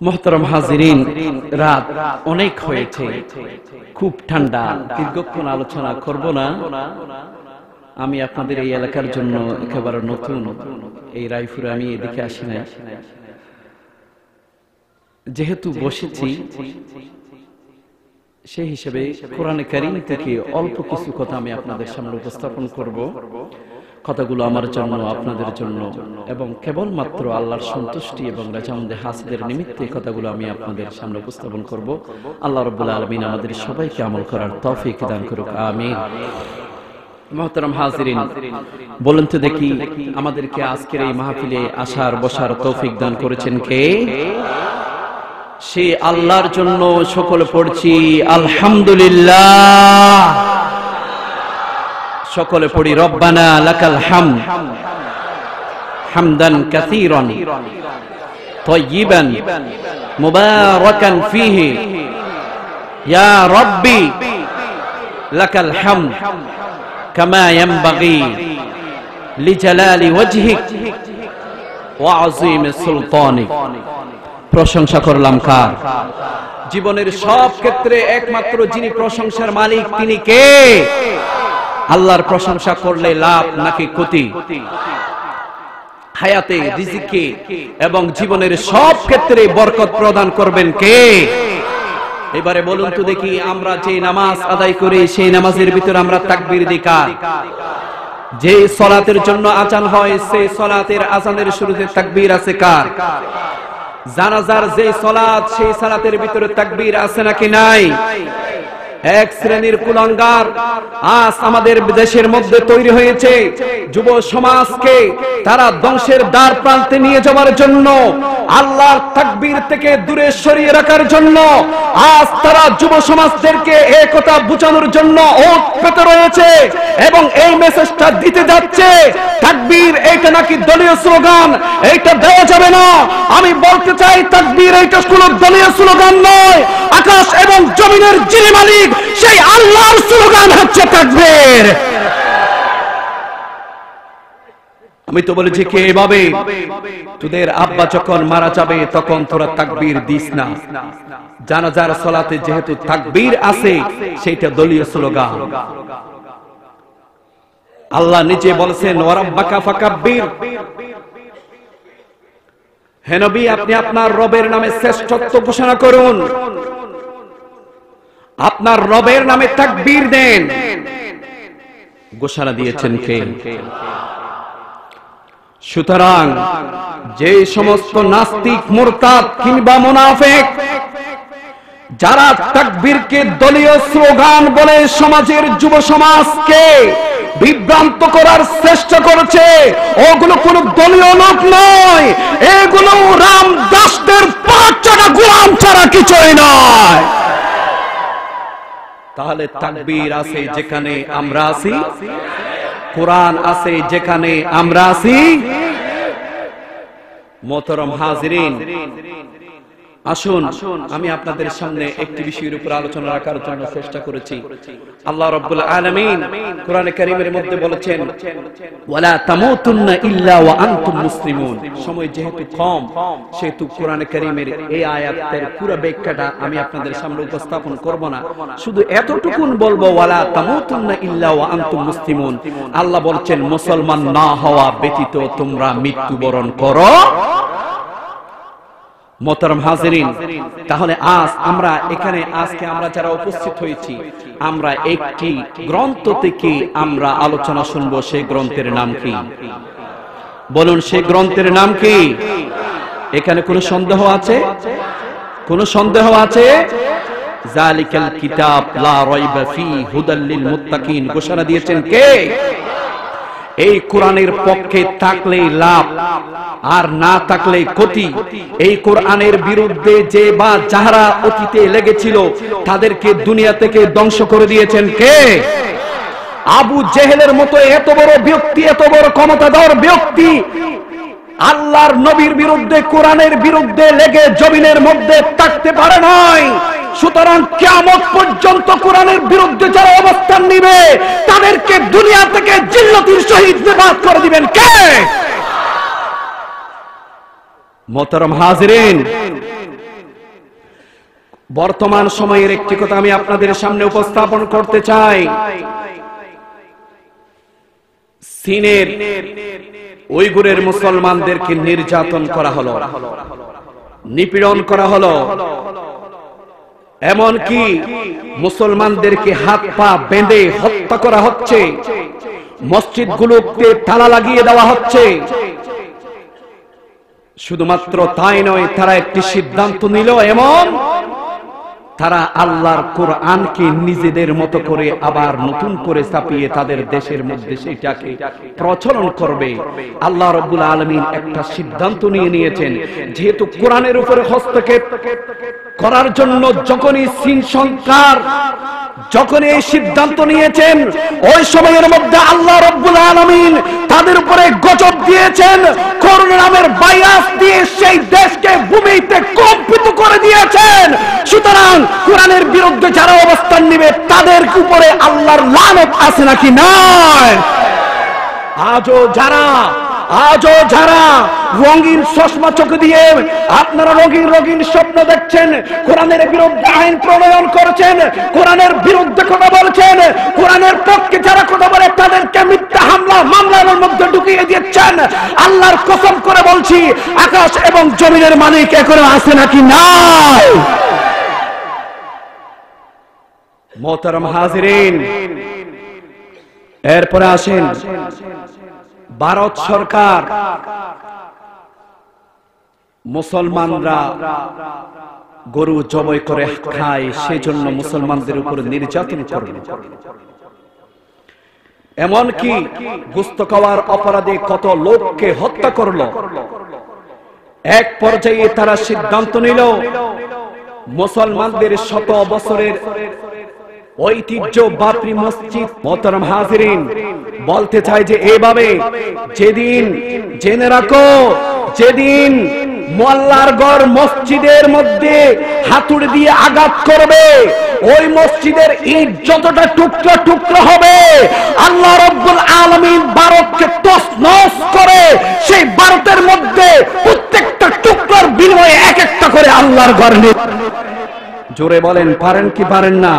মোহতরম হাজিরিন, রাত অনেক হয়েছে। খুব ঠান্ডা। দীর্ঘক্ষণ আলোচনা করব না। আমি আপনাদের এই এলাকার জন্য একেবারে নতুন। এই রায়পুরে আমি এদিকে আসি না যেহেতু বসেছি সেই হিসেবে কোরআনে কারিম থেকে অল্প কিছু কথা আমি আপনাদের সামনে উপস্থাপন করব। কথাগুলো আমার জন্য, আপনাদের জন্য এবং কেবলমাত্র আল্লাহর সন্তুষ্টি এবং রাজামদে হাসিদের নিমিত্তে কথাগুলো আমি আপনাদের সামনে উপস্থাপন করব। আল্লাহ রব্বুল আলমিন আমাদের সবাইকে আমল করার তৌফিক দান করুক, আমিন। মহতরম হাজিরিন, বলুন তো দেখি আমাদেরকে আজকের এই মাহফিলে আসার, বসার তৌফিক দান করেছেন কে? সে আল্লাহর জন্য সকলে পড়ছি, আলহামদুলিল্লাহ। সকলে পড়ি রব্বানা লাকাল হাম হামদান কাসীরান طيبا مباركا فيه يا ربي لك الحمد كما ينبغي لجلال وجهك وعظيم سلطانك প্রশংসা করলাম কার জীবনের সব ক্ষেত্রে একমাত্র যিনি প্রশংসার মালিক তিনি কে আল্লাহর প্রশংসা করলে লাভ নাকি ক্ষতি? হায়াতে রিজিকে এবং জীবনের সব ক্ষেত্রে বরকত প্রদান করবেন কে? এবারে বলুন তো দেখি আমরা যে নামাজ আদায় করি, সেই নামাজের ভিতরে আমরা তাকবীর দিই কার? যে সলাতের জন্য আজান হয় সেই সলাতের আজানের শুরুতে তাকবীর আছে কার? জানাজার যে সলাত সেই সালাতের ভিতরে তাকবীর আছে নাকি নাই? এক শ্রেণির কুলাঙ্গার আজ আমাদের দেশের মধ্যে তৈরি হয়েছে। যুব সমাজকে তারা ধ্বংসের দ্বার প্রান্তে নিয়ে যাওয়ার জন্য, আল্লাহর তাকবীর থেকে দূরে সরিয়ে রাখার জন্য, আজ তারা যুব সমাজদেরকে একতা বুঝানোর জন্য ওত পেতে রয়েছে এবং এই মেসেজটা দিতে যাচ্ছে। তাকবীর এইটা নাকি দলীয় স্লোগান? এইটা দেওয়া যাবে না। আমি বলতে চাই, তাকবীর এইটা কোনো দলীয় স্লোগান নয়। আকাশ এবং জমিনের যিনি মালিক সেই আল্লাহর স্লোগান হচ্ছে তাকবীর। আমি তো বলেছি কে এভাবে তোদের আব্বা যখন মারা যাবে, তখন তোরা তাকবীর দিস না। জানাজার সলাতে যেহেতু তাকবীর আছে, সেইটা দলীয় স্লোগান। আল্লাহ নিজে বলছেন ওয়ারাব্বাকা ফাকাব্বির। হে নবী, আপনি আপনার রবের নামে শ্রেষ্ঠত্ব ঘোষণা করুন। আপনার রবের নামে তাকবীর দেন। ঘোষণা দিয়েছেন কে? সুতরাং যে সমস্ত নাস্তিক মোরতাদ কিংবা মুনাফেক যারা তাকবীরকে দলীয় স্লোগান বলে সমাজের যুব সমাজকে বিভ্রান্ত করার চেষ্টা করেছে ওগুলো কোন দলীয় লোক নয়। এগুলো রাম দাসদের পাঁচ চারা গোলাম ছাড়া কিছুই নয়। তাহলে তাকবীর আছে যেখানে আমরা আছি। কোরআন আছে যেখানে আমরা আছি। মোহতরম হাজিরিন। আসুন আমি আপনাদের সামনে একটি বিষয়ের উপর আলোচনা রাখার জন্য চেষ্টা করেছি। আল্লাহ রাব্বুল আলামিন কোরআনে কারীমের মধ্যে বলেছেন ওয়ালা তামুতুন্না ইল্লা ওয়া আনতুম মুসলিমুন। সময় যেহেতু কম সেহেতু কোরআনে কারীমের এই আয়াতের পুরো ব্যাখ্যাটা আমি আপনাদের সামনে উপস্থাপন করব না। শুধু এতটুকুন বলব ওয়ালা তামুতুন্না ইল্লা ওয়া আনতুম মুসলিমুন। আল্লাহ বলছেন মুসলমান না হওয়া ব্যতীত তোমরা মৃত্যুবরণ করো। মোহতারাম হাজিরিন, তাহলে আজ আমরা এখানে, আজকে আমরা যারা উপস্থিত হয়েছি, আমরা একটি গ্রন্থ থেকে আমরা আলোচনা শুনব সেই গ্রন্থের নাম কি? বলুন সেই গ্রন্থের নাম কি? এখানে কোনো সন্দেহ আছে? কোন সন্দেহ আছে? জালিকাল কিতাব লা রাইবা ফি হুদাল লিল মুত্তাকিন। ঘোষণা দিয়েছেন কে? এই কোরআনের পক্ষে থাকলে লাভ, আর না থাকলে ক্ষতি। এই কোরআনের বিরুদ্ধে যে বা যাহারা অতীতে লেগেছিল, তাদেরকে দুনিয়া থেকে ধ্বংস করে দিয়েছেন কে? আবু জেহেলের মতো এত বড় ব্যক্তি, এত বড় ক্ষমতাধর ব্যক্তি, আল্লাহর নবীর বিরুদ্ধে, কোরআনের বিরুদ্ধে লেগে জমিনের মধ্যে থাকতে পারে নাই। সুতরাং কিয়ামত পর্যন্ত কোরআনের বিরুদ্ধে যারা অবস্থান নিবে, তাদেরকে দুনিয়া থেকে জিল্লতির সহিত বিবাদ করে দিবেন কে? মোহতরম হাজরিন, বর্তমান সময়ের একটি কথা আমি আপনাদের সামনে উপস্থাপন করতে চাই। চীনের উইগুরের মুসলমানদেরকে নির্যাতন করা হলো, নিপীড়ন করা হলো এমন কি মুসলমানদেরকে হাত পা বেঁধে হত্যা করা হচ্ছে। মসজিদ মসজিদগুলোতে তালা লাগিয়ে দেওয়া হচ্ছে। শুধুমাত্র তাই নয়, তারা একটি সিদ্ধান্ত নিল, এমন তারা আল্লাহর কোরআনকে নিজেদের মতো করে আবার নতুন করে চাপিয়ে তাদের দেশের মধ্যে সেটাকে প্রচলন করবে। আল্লাহ রব্বুল আলমিন একটা সিদ্ধান্ত নিয়ে নিয়েছেন, যেহেতু কোরআনের উপরে হস্তক্ষেপ করার জন্য যখনই চীন সরকার যখন এই সিদ্ধান্ত নিয়েছেন, ওই সময়ের মধ্যে আল্লাহ রব্বুল আলমিন তাদের উপরে গজব দিয়েছেন করোনা নামের ভাইরাস দিয়ে সেই দেশকে ভূমিতে কম্পিত করে দিয়েছেন। সুতরাং কোরআনের বিরুদ্ধে যারা অবস্থান নেবে, তাদের উপরে আল্লাহর লানত আছে নাকি নয় আজও যারা আজও যারা রঙিন চশমা চোখ দিয়ে আপনারা রঙিন রঙিন স্বপ্ন দেখছেন, কোরআনের বিরুদ্ধে আইন প্রণয়ন করেছেন, কোরআনের বিরুদ্ধে কথা বলছেন, কোরআনের পক্ষে যারা কথা বলে, তাদেরকে মিথ্যা হামলা, মামলার মধ্যে ঢুকিয়ে দিচ্ছেন। আল্লাহর কসম করে বলছি, আকাশ এবং জমিনের মালিক এখনও আছে নাকি নাই? মোহতারাম হাজিরিন। এরপরে আসেন ভারত সরকার। মুসলমানরা গরু জবাই করে খায়, সেজন্য মুসলমানদের উপর নির্যাতন করবে এমনকি গুস্ত খাওয়ার অপরাধে কত লোককে হত্যা করল। এক পর্যায়ে তারা সিদ্ধান্ত নিল, মুসলমানদের শত বছরের ঐতিহ্য বাপরি মসজিদ মোহতরম হাজিরিন। বলতে চাই যে এভাবে যেদিন জেনে রাখো যেদিন মসজিদের মধ্যে হাতুড়ি দিয়ে আঘাত করবে ওই মসজিদের ইট যতটা টুকরো টুকরো হবে আল্লাহ রব্বুল আলমিন ভারতকে তসনস করে সেই ভারতের মধ্যে প্রত্যেকটা টুকরোর বিনিময়ে এক একটা করে আল্লাহর ঘর জোরে বলেন পারেন কি পারেন না?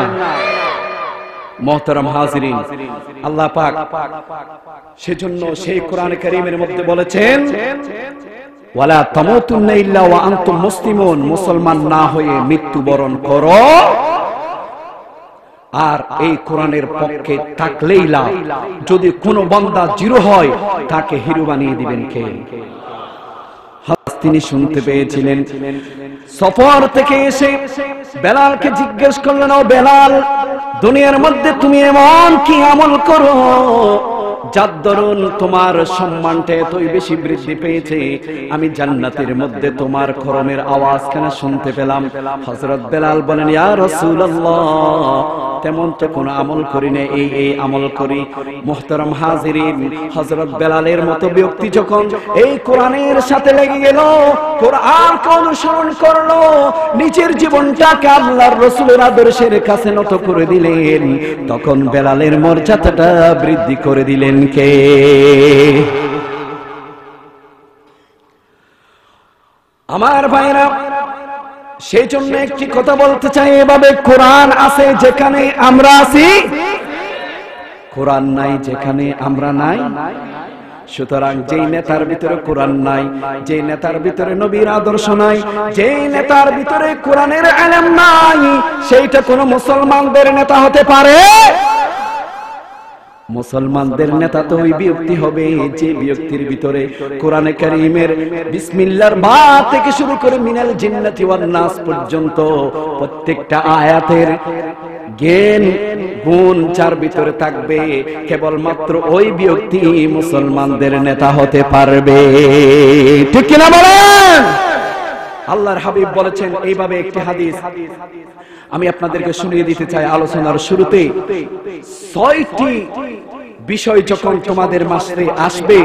মোহতারাম হাজিরিন, আল্লাহ পাক সেজন্য সেই কোরআন কারীমের মধ্যে বলেছেন, ওয়ালা তামুতুন্না ইল্লা ওয়া আনতুম মুসলিমুন, মুসলমান না হয়ে মৃত্যুবরণ করো। আর এই কোরআনের পক্ষে থাকলেই লাভ, যদি কোনো বান্দা জিরো হয়, তাকে হিরো বানিয়ে দিবেন কে? তিনি শুনতে পেয়েছিলেন। সফর থেকে এসে বেলালকে জিজ্ঞেস করলেন, ও বেলাল দুনিয়ার মধ্যে তুমি এমন কি আমল করো? যার দরুন তোমার সম্মানটা এতই বেশি বৃদ্ধি পেয়েছে, আমি জান্নাতের মধ্যে তোমার খরমের আওয়াজ কেন শুনতে পেলাম? হজরত বেলাল বলেন, ইয়া রাসূলুল্লাহ, তেমন তো কোনো আমল করি না এই এই আমল করি। মোহতারাম হাজিরিন হজরত বেলালের মতো ব্যক্তি যখন এই কোরআনের সাথে লেগে গেল কোরআনকে অনুসরণ করল, নিজের জীবনটাকে আল্লাহর রসুলের আদর্শের কাছে নত করে দিলেন, তখন বেলালের মর্যাদাটা বৃদ্ধি করে দিলেন। কে? আমার ভাইরা সেই জন্য একটি কথা বলতে চাই, এভাবে কোরআন আছে যেখানে আমরা আছি? কোরআন নাই যেখানে আমরা নাই। সুতরাং যেই নেতার ভিতরে কোরআন নাই, যেই নেতার ভিতরে নবীর আদর্শ নাই, যেই নেতার ভিতরে কোরআনের আলেম নাই, সেইটা কোন মুসলমানদের নেতা হতে পারে? মুসলমানদের নেতা তো ওই ব্যক্তি হবে, যে ব্যক্তির ভিতরে কোরআনে কারীমের বিসমিল্লাহর বা থেকে শুরু করে মিনাল জিন্নাতি ওয়ান নাস পর্যন্ত প্রত্যেকটা আয়াতের জ্ঞান, গুণ চার ভিতরে থাকবে, কেবলমাত্র ওই ব্যক্তি মুসলমানদের নেতা হতে পারবে। ঠিক কিনা বলেন? আল্লাহর হাবিব বলেছেন, এইভাবে একটি হাদিস আমি আপনাদেরকে শুনিয়ে দিতে চাই আলোচনার শুরুতে, ছয়টি বিষয় যখন তোমাদের মাসে আসবে,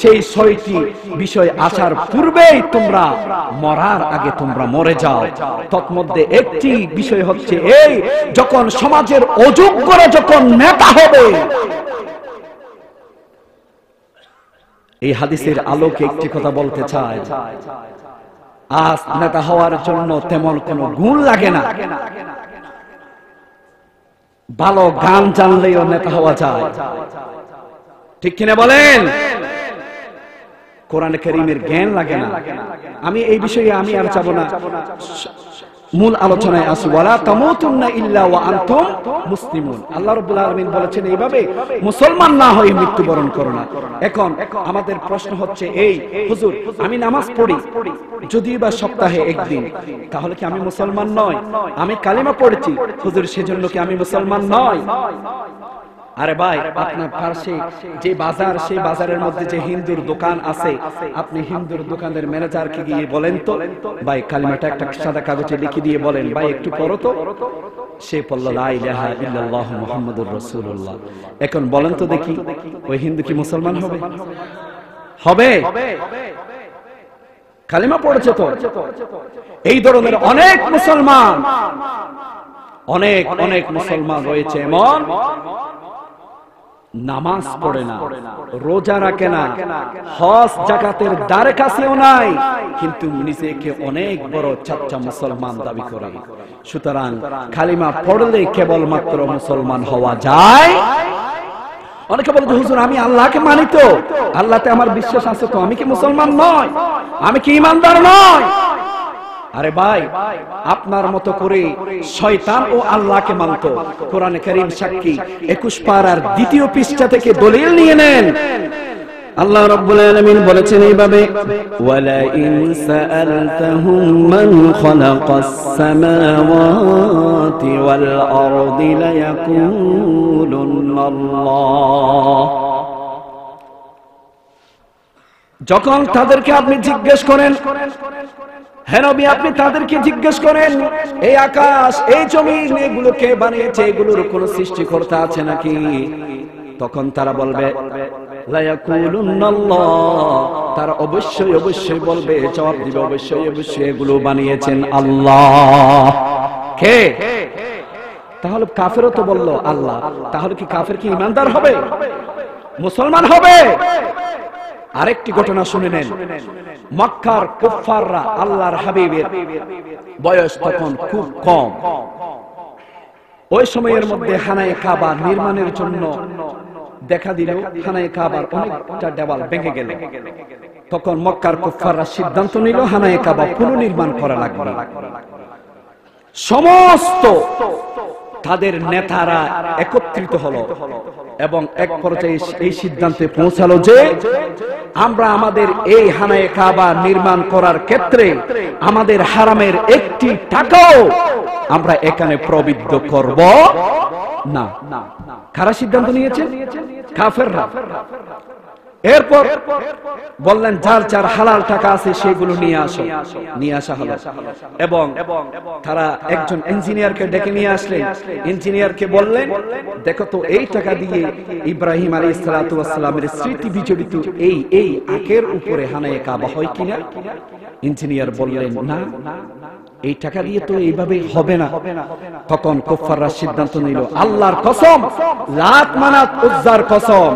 সেই ছয়টি বিষয় আসার পূর্বেই তোমরা মরার আগে তোমরা মরে যাও। তৎমধ্যে একটি বিষয় হচ্ছে এই, যখন সমাজের অযোগ্যরা যখন নেতা হবে, এই হাদিসের আলোকে একটি কথা বলতে চাই। আজ নেতা হওয়ার জন্য তেমন কোনো গুণ লাগে না। ভালো গান জানলেও নেতা হওয়া যায়। ঠিক কিনা বলেন? কোরআন করিমের জ্ঞান লাগে না। আমি এই বিষয়ে আমি আর যাব না। মূল আলোচনায় আসি ওয়ালা তামুতুন্না ইল্লা ওয়া আনতুম মুসলিমুন। আল্লাহ রাব্বুল আলামিন বলেছেন এইভাবে মুসলমান না হয়ে মৃত্যুবরণ করো না। এখন আমাদের প্রশ্ন হচ্ছে এই, হুজুর, আমি নামাজ পড়ি যদি বা সপ্তাহে একদিন, তাহলে কি আমি মুসলমান নয় আমি কালিমা পড়েছি, হুজুর, সেজন্য কি আমি মুসলমান নয় আরে ভাই, আপনার পাশে যে বাজার, সেই বাজারের মধ্যে যে হিন্দুর দোকান আছে, আপনি হিন্দুর দোকানের ম্যানেজারকে গিয়ে বলেন তো, ভাই, কালিমাটা একটা সাদা কাগজে লিখে দিয়ে বলেন, ভাই, একটু পড়ো তো। সে বলল ইল্লাল্লাহ মুহাম্মাদুর রাসূলুল্লাহ। এখন বলেন তো দেখি, ওই হিন্দু কি মুসলমান হবে? হবে। কালিমা পড়েছে তো। এই ধরনের অনেক মুসলমান, অনেক অনেক মুসলমান রয়েছে এমন নামাজ পড়ে না রোজা রাখে না। হজ জাকাতের দ্বারে কাছেও নাই। কিন্তু নিজেকে অনেক বড় চাচ্চা মুসলমান দাবি করে। সুতরাং খালিমা পড়লে কেবলমাত্র মুসলমান হওয়া যায়। অনেকে বলে যে হুজুর আমি আল্লাহকে মানি তো আল্লাহতে আমার বিশ্বাস আছে তো আমি কি মুসলমান নয়? আমি কি ইমানদার নয়? আরে ভাই, আপনার মতো করে শয়তান ও আল্লাহকে মানত। কোরআনে করিম সাক্ষী, একুশ পাড়ার দ্বিতীয় পৃষ্ঠা থেকে দলিল নিয়ে নেন। আল্লাহ রাব্বুল আলামিন বলেছেন এইভাবে, ওয়ালা ইন সাআলতাহুম মান খালাকাস সামাওয়াতি ওয়াল আরদি লায়াকুলুন্নাল্লাহ যখন তাদেরকে আপনি জিজ্ঞেস করেন হ্যাঁ নবী, আপনি তাদেরকে জিজ্ঞেস করেন, এই আকাশ, এই জমিন, এগুলোকে বানিয়েছে, এগুলোর কোন সৃষ্টিকর্তা আছে নাকি? তখন তারা বলবে তারা অবশ্যই অবশ্যই বলবে, জবাব দিবে, অবশ্যই অবশ্যই এগুলো বানিয়েছেন আল্লাহ। কে? তাহলে কাফেরও তো বলল, আল্লাহ। তাহলে কি কাফের কি ইমানদার হবে? মুসলমান হবে? আরেকটি ঘটনা শুনে নেন। মক্কার কুফাররা আল্লাহর হাবিবের বয়স তখন খুব কম। ওই সময়ের মধ্যে হানায় কাবা নির্মাণের জন্য দেখা দিল, হানায় কাবার অনেকটা দেওয়াল ভেঙে গেল। তখন মক্কার কুফাররা সিদ্ধান্ত নিল, হানায় কাবা পুনর্নির্মাণ করা লাগবে। সমস্ত তাদের নেতারা একত্রিত হলো এবং এক পর্যায়ে এই সিদ্ধান্তে পৌঁছালো যে আমরা আমাদের এই হানায় কাবা নির্মাণ করার ক্ষেত্রে আমাদের হারামের একটি টাকাও আমরা এখানে প্রবৃদ্ধ করব না। কারা সিদ্ধান্ত নিয়েছে? কাফেররা। এরপর বললেন, যার যার হালাল টাকা আছে সেগুলো নিয়ে আসো। নিয়ে আসা হলো। এবং তারা একজন ইঞ্জিনিয়ারকে ডেকে নিয়ে আসলেন। ইঞ্জিনিয়ারকে বললেন, দেখো তো, এই টাকা দিয়ে ইব্রাহিম আলী ইসলাতামের স্মৃতি বিজড়িত এই এই আখের উপরে হানায় কাবা হয় কিনা? ইঞ্জিনিয়ার বললেন, না। এই টাকা দিয়ে তো এইভাবে হবে না। তখন কুফাররা সিদ্ধান্ত নিল আল্লাহর কসম লাত মানাত উজ্জার কসম।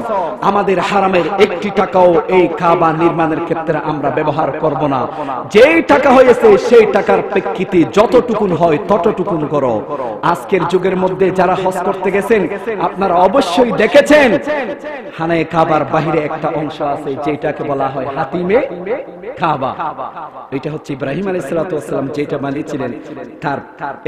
আমাদের হারামের একটি টাকাও এই কাবা নির্মাণের ক্ষেত্রে আমরা ব্যবহার করব না। যেই টাকা হয়েছে সেই টাকার প্রেক্ষিতে যতটুকুন হয় ততটুকুন করো। আজকের যুগের মধ্যে যারা হজ করতে গেছেন আপনারা অবশ্যই দেখেছেন। হানায় কাবার বাহিরে একটা অংশ আছে যেটাকে বলা হয় হাতিমে কাবা। এটা হচ্ছে ইব্রাহিম আলাইহিস সালাম যেটা বানিয়েছিলেন তার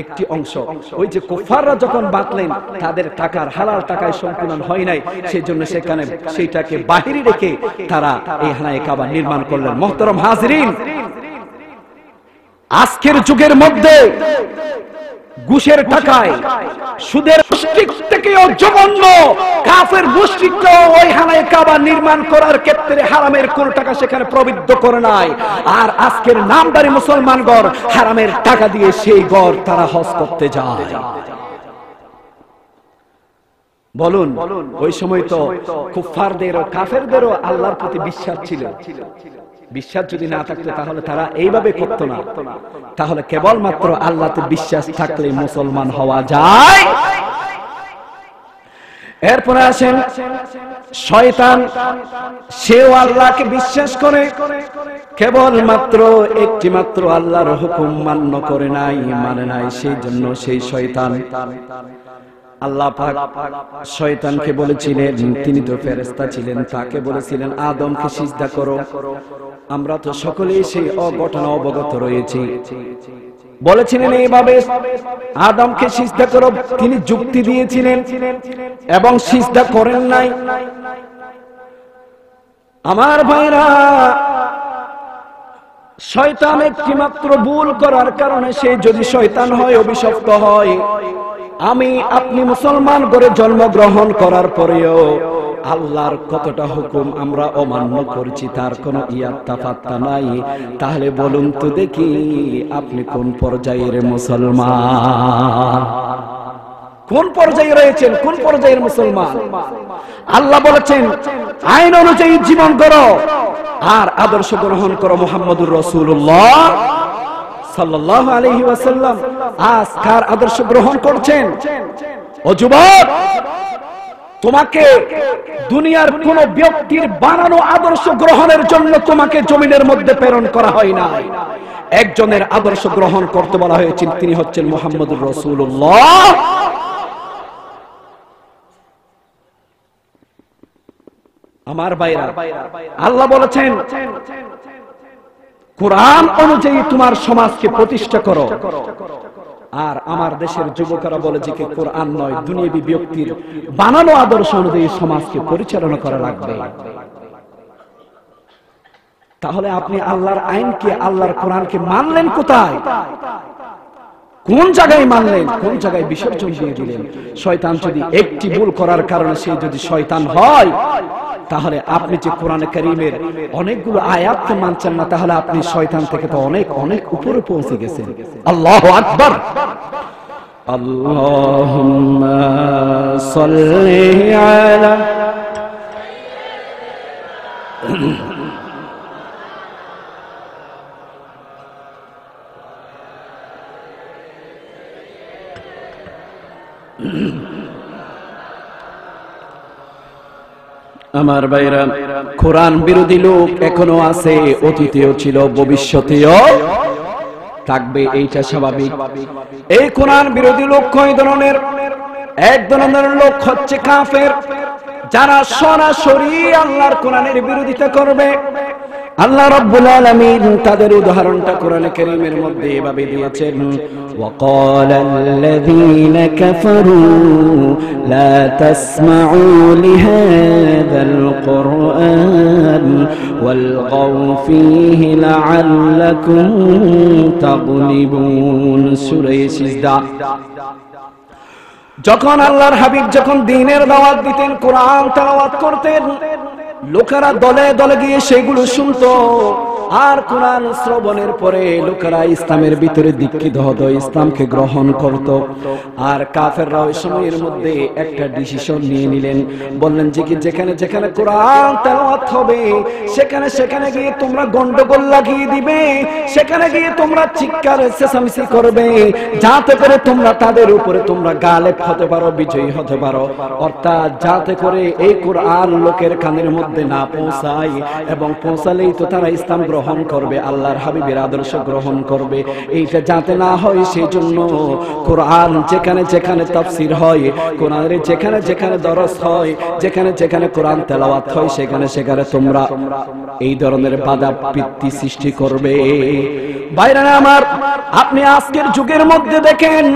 একটি অংশ। ওই যে কুফাররা যখন বাতলেন তাদের টাকার হালাল টাকায় সম্পূর্ণ হয় নাই। সেই জন্য সেখানে সেইটাকে বাহিরে রেখে তারা এই হানায় কাবা নির্মাণ করলেন। মহতরম হাজরিন। আজকের যুগের মধ্যে ঘুষের টাকায়। সুদের মুশরিক থেকেও জঘন্য কাফের মুশরিককে ওই হানায় কাবা নির্মাণ করার ক্ষেত্রে হারামের কোন টাকা সেখানে প্রবৃদ্ধ করে নাই। আর আজকের নামদারি মুসলমান গড় হারামের টাকা দিয়ে সেই গড় তারা হজ করতে যায়। বলুন, ওই সময় তো কুফারদেরও কাফেরদেরও আল্লাহর প্রতি বিশ্বাস ছিল। বিশ্বাস যদি না থাকতো, তাহলে তারা এইভাবে করতো না। তাহলে কেবলমাত্র আল্লাহতে বিশ্বাস থাকলে মুসলমান হওয়া যায়। এরপরে আসেন, শয়তান, সেও আল্লাহকে বিশ্বাস করে। কেবল মাত্র একটি মাত্র আল্লাহর হুকুম মান্য করে নাই মানে নাই, সেই জন্য সেই শয়তান। আল্লাহ পাক শয়তানকে বলেছিলেন, তিনি তো ফেরেশতা ছিলেন, তাকে বলেছিলেন, আদমকে সিজদা করো। আমরা তো সকলেই সেই অঘটনা অবগত রয়েছি। বলেছিলেন এইভাবে আদমকে সিজদা করো তিনি যুক্তি দিয়েছিলেন এবং সিজদা করেন নাই। আমার ভাইরা শয়তান একটি মাত্র ভুল করার কারণে সে যদি শয়তান হয় অভিশপ্ত হয় আমি আপনি মুসলমান করে জন্মগ্রহণ করার পরেও আল্লাহর কতটা হুকুম আমরা অমান্য করছি তার কোনো ইয়াত্তা পাত্তা নাই। তাহলে বলুন তো দেখি, আপনি কোন পর্যায়ের মুসলমান? কোন পর্যায়ে রয়েছেন? কোন পর্যায়ের মুসলমান? আল্লাহ বলেছেন, আইন অনুযায়ী জীবন করো আর আদর্শ গ্রহণ করো মোহাম্মদুর রসুল্লাহ সাল্লাল্লাহু আলাইহি ওয়াসাল্লাম। আজ কার আদর্শ গ্রহণ করছেন। ও যুবক! তোমাকে দুনিয়ার কোন ব্যক্তির বানানো আদর্শ গ্রহণের জন্য তোমাকে জমিনের মধ্যে প্রেরণ করা হয় না একজনের আদর্শ গ্রহণ করতে বলা হয়েছে তিনি হচ্ছেন মোহাম্মদুর রসুল্লাহ আমার বাইরা আল্লাহ বলেছেন, কোরআন অনুযায়ী তোমার সমাজকে প্রতিষ্ঠা করো। আর আমার দেশের যুবকরা বলে যে কি কোরআন নয় দুনিয়াবী ব্যক্তির বানানো আদর্শ অনুযায়ী সমাজকে পরিচালনা করা লাগবে। তাহলে আপনি আল্লাহর আইনকে আল্লাহর কোরআনকে মানলেন কোথায়? কোন জায়গায় মানলেন, কোন জায়গায় বিসর্জন দিয়ে দিলেন? শয়তান যদি একটি ভুল করার কারণে সে যদি শয়তান হয়, তাহলে আপনি যে কোরআন করিমের অনেকগুলো আয়াতকে মানছেন না, তাহলে আপনি শয়তান থেকে তো অনেক অনেক উপরে পৌঁছে গেছেন। আল্লাহ আকবর। আল্লাহুম্মা সাল্লি আলা আমার ভাইরা, কোরআন বিরোধী লোক এখনও আছে, অতীতেও ছিল, ভবিষ্যতেও থাকবে, এইটা স্বাভাবিক। এই কোরআন বিরোধী লোক কয় ধরনের? এক ধরনের লোক হচ্ছে কাফের, যারা সরাসরি আল্লাহর কোরআনের বিরোধিতা করবে। আল্লাহ রাব্বুল আলামিন তাদের উদাহরণটা কোরআনে কারীমের মধ্যে এভাবে দিয়েছেন وقال الذين كفروا لا تسمعوا لهذا القرآن والغوا فيه لعلكم تغلبون سورة سجدة যখন আল্লাহর হাবিব যখন দিনের দাওয়াত দিতেন কোরআন তেলাওয়াত করতেন লোকেরা দলে দলে গিয়ে সেগুলো শুনতো। আর কোরআন শ্রবণের পরে লোকেরা ইসলামের ভিতরে দীক্ষিত হতো, ইসলামকে গ্রহণ করত। আর কাফেররা ওই সময়ের মধ্যে একটা ডিসিশন নিয়ে নিলেন। বললেন, যে কি যেখানে যেখানে কোরআন তেলাওয়াত হবে, সেখানে সেখানে গিয়ে তোমরা গন্ডগোল লাগিয়ে দিবে, সেখানে গিয়ে তোমরা চিৎকার, চেঁচামেচি করবে। যাতে করে তোমরা তাদের উপরে তোমরা গালেব হতে পারো, বিজয়ী হতে পারো। অর্থাৎ যাতে করে এই কোরআন লোকের কানের মধ্যে না পৌঁছায়, এবং পৌঁছালেই তো তারা ইসলাম গ্রহণ করবে, আল্লাহর হাবিবের আদর্শ গ্রহণ করবে। এইটা যাতে না হয় সেই জন্য কোরআন যেখানে যেখানে তাফসির হয়, কোরআনের যেখানে যেখানে দরস হয়, যেখানে যেখানে কোরআন তেলাওয়াত হয়, সেখানে সেখানে তোমরা এই ধরনের বাধা বৃত্তি সৃষ্টি করবে। বাইরে আমার, আপনি আজকের যুগের মধ্যে দেখেন,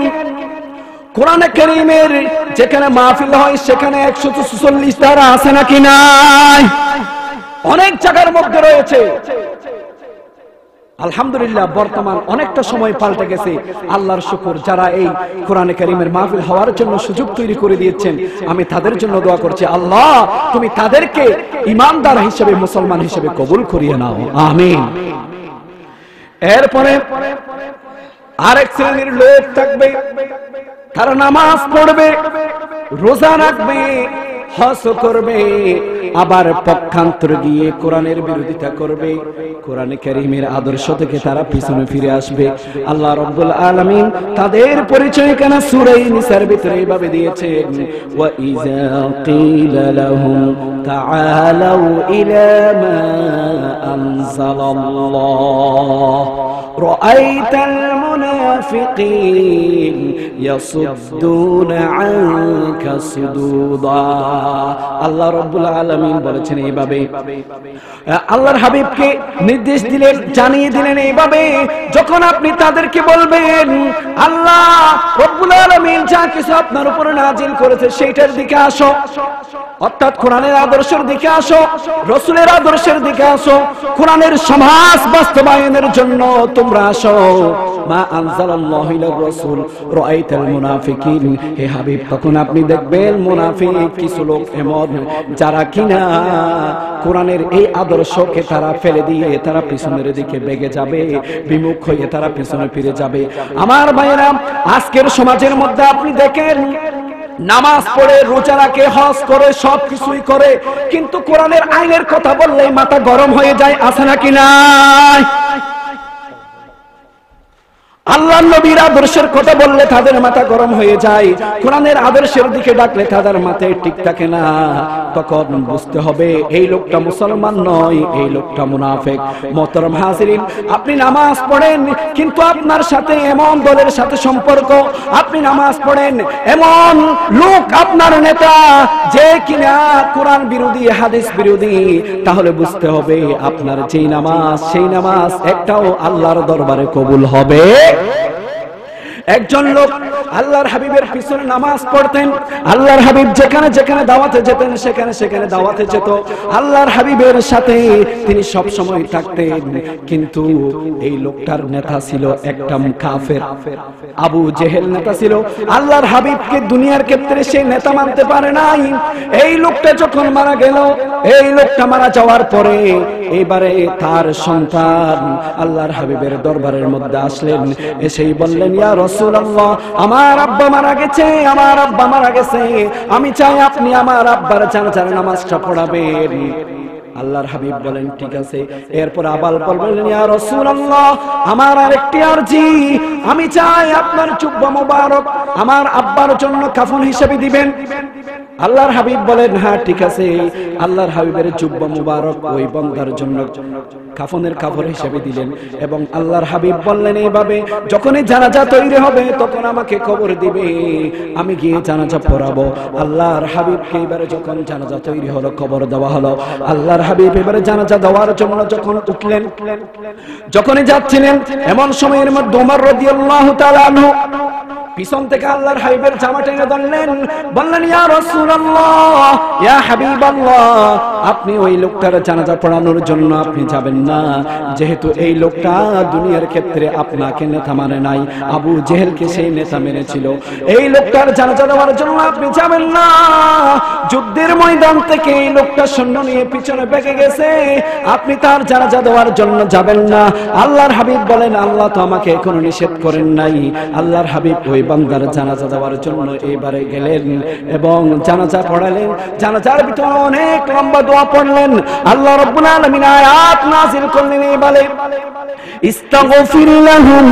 কোরআনে করিমের যেখানে মাহফিল হয়, সেখানে একশো চল্লিশ ধারা আছে নাকি নাই? অনেক জায়গার মধ্যে রয়েছে। আলহামদুলিল্লাহ, বর্তমান অনেকটা সময় পাল্টে গেছে। আল্লাহর শুকুর, যারা এই কোরআনে করিমের মাহফিল হওয়ার জন্য সুযোগ তৈরি করে দিয়েছেন, আমি তাদের জন্য দোয়া করছি, আল্লাহ, তুমি তাদেরকে ইমানদার হিসেবে, মুসলমান হিসেবে কবুল করিয়ে নাও। আমিন। এরপরে আরেক শ্রেণির লোক থাকবে, তারা নামাজ পড়বে, রোজা রাখবে হস করবে, আবার পক্ষান্তর গিয়ে কোরআনের বিরোধিতা করবে। কোরআনে কারিমের আদর্শ থেকে তারা পিছনে ফিরে আসবে। আল্লাহ রব্বুল আলামিন তাদের পরিচয় কেন সুরাই নিসার ভিতরে এইভাবে দিয়েছে ওয়া ইযা কিলা লাহুম তাআলাউ ইলা মা আনজালাল্লাহ। রাআইতাল المنافقين يصدون عنك صدودا আল্লাহ রব্বুল আলামিন বলেছেন এইভাবে আল্লাহর হাবিবকে নির্দেশ দিলেন জানিয়ে দিলেন এইভাবে যখন আপনি তাদেরকে বলবেন আল্লাহ রব্বুল আলামিন যা কিছু আপনার উপরে নাজিল করেছে সেইটার দিকে আসো অর্থাৎ কোরআনের আদর্শের দিকে আসো রসুলের আদর্শের দিকে আসো কোরআনের সমাজ বাস্তবায়নের জন্য তোমরা আসো মা আমার ভাইয়েরা, আজকের সমাজের মধ্যে আপনি দেখেন, নামাজ পড়ে, রোজা রাখে, হজ করে সব কিছুই করে, কিন্তু কোরআনের আইনের কথা বললেই মাথা গরম হয়ে যায়, আছে নাকি নাই? আল্লাহ নবীর আদর্শের কথা বললে তাদের মাথা গরম হয়ে যায়। কোরআনের আদর্শের দিকে ডাকলে তাদের মাথায় ঠিক থাকে না। তখন বুঝতে হবে, এই লোকটা মুসলমান নয়, এই লোকটা মুনাফেক। মোহতরম হাজিরিন, আপনি নামাজ পড়েন, কিন্তু আপনার সাথে এমন দলের সাথে সম্পর্ক, আপনি নামাজ পড়েন, এমন লোক আপনার নেতা, যে কিনা কোরআন বিরোধী, হাদিস বিরোধী। তাহলে বুঝতে হবে, আপনার যেই নামাজ, সেই নামাজ একটাও আল্লাহর দরবারে কবুল হবে। Right? একজন লোক আল্লাহর হাবিবের পিছনে নামাজ পড়তেন, আল্লাহর হাবিব যেখানে যেখানে দাওয়াতে যেতেন, সেখানে সেখানে দাওয়াতে যেত। আল্লাহর হাবিবের সাথে তিনি সব সময় থাকতেন। কিন্তু এই লোকটার নেতা ছিল একটা কাফের। আবু জেহেল নেতা ছিল। আল্লাহর হাবিবকে দুনিয়ার ক্ষেত্রে সে নেতা মানতে পারে নাই। এই লোকটা যখন মারা গেল, এই লোকটা মারা যাওয়ার পরে এবারে তার সন্তান আল্লাহর হাবিবের দরবারের মধ্যে আসলেন। এসেই বললেন, ইয়া আমার আব্বা মারা গেছে, আমার আব্বা মারা গেছে। আমি চাই আপনি আমার আব্বার নামাজটা পড়াবেন। আল্লাহর হাবিব বলেন, ঠিক আছে। এরপর আবাল রাসূলুল্লাহ, আমার আরেকটি আরজি। আমি চাই আপনার জুব্বা মোবারক আমার আব্বার জন্য কাফন হিসেবে দিবেন। আল্লাহর হাবিব বলেন হ্যাঁ ঠিক আছে। আল্লাহর হাবিবের জুব্বা মুবারক ওই বন্দার জন্য। কাফনের কাপড় হিসেবে দিলেন এবং আল্লাহর হাবিব বললেন এইভাবে যখনই জানাজা তৈরি হবে তখন আমাকে খবর দিবে। আমি গিয়ে জানাজা পড়াবো। আল্লাহর হাবিবকে এবারে যখন জানাজা তৈরি হলো খবর দেওয়া হলো আল্লাহর হাবিব এবারে জানাজা দেওয়ার জন্য যখন উঠলেন যখনই যাচ্ছিলেন এমন সময়ের মধ্যে ওমর রাদিয়াল্লাহু তাআলা আনহু পিছন থেকে আল্লাহর হাবিবের জামা টেনে ধরলেন বললেন ইয়া রাসূলুল্লাহ ইয়া হাবিবাল্লাহ আপনি ওই লোকটার জানাজা পড়ানোর জন্য আপনি যাবেন না। যেহেতু এই লোকটা দুনিয়ার ক্ষেত্রে আপনাকে নেতা মানে নাই, আবু জেহেলকে সেই নেতা মেরেছিল এই লোকটার জানাজা দেওয়ার জন্য আপনি যাবেন না। যুদ্ধের ময়দান থেকে এই লোকটা সৈন্য নিয়ে পিছনে বেঁকে গেছে। আপনি তার জানাজা দেওয়ার জন্য যাবেন না। আল্লাহর হাবিব বলেন, আল্লাহ তো আমাকে এখনও নিষেধ করেন নাই। আল্লাহর হাবিব ওই বান্দার জানাজা দেওয়ার জন্য এবারে গেলেন এবং জানাজা পড়ালেন। জানাজার ভিতরে অনেক লম্বা দোয়া পড়লেন। আল্লাহ রাব্বুল আলামিন আয়াত নাযিল করলেন এই বলে ইস্তাগফির লাহুম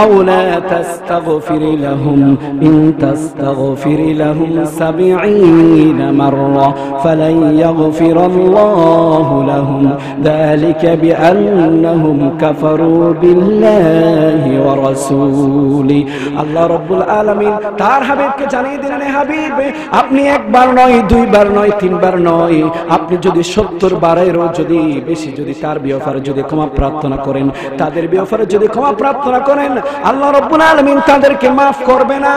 আও লা তাস্তাগফির লাহুম ইন তাস্তাগফির লাহুম 70 মাররা ফালান ইয়াগফির আল্লাহু লাহুম ذلك بأنهم كفروا بالله ورسوله আল্লাহ রব্বুল আলামিন তার হাবিবকে জানিয়ে দিলেন "হে হাবিব আপনি একবার নয় দুইবার নয় তিনবার নয় আপনি যদি সত্তর বারেরও যদি বেশি যদি তার বিয়ফারে যদি ক্ষমা প্রার্থনা করেন, তাদের বিয়ফারে যদি ক্ষমা প্রার্থনা করেন, আল্লাহ রব্বুল আলমিন তাদেরকে মাফ করবে না।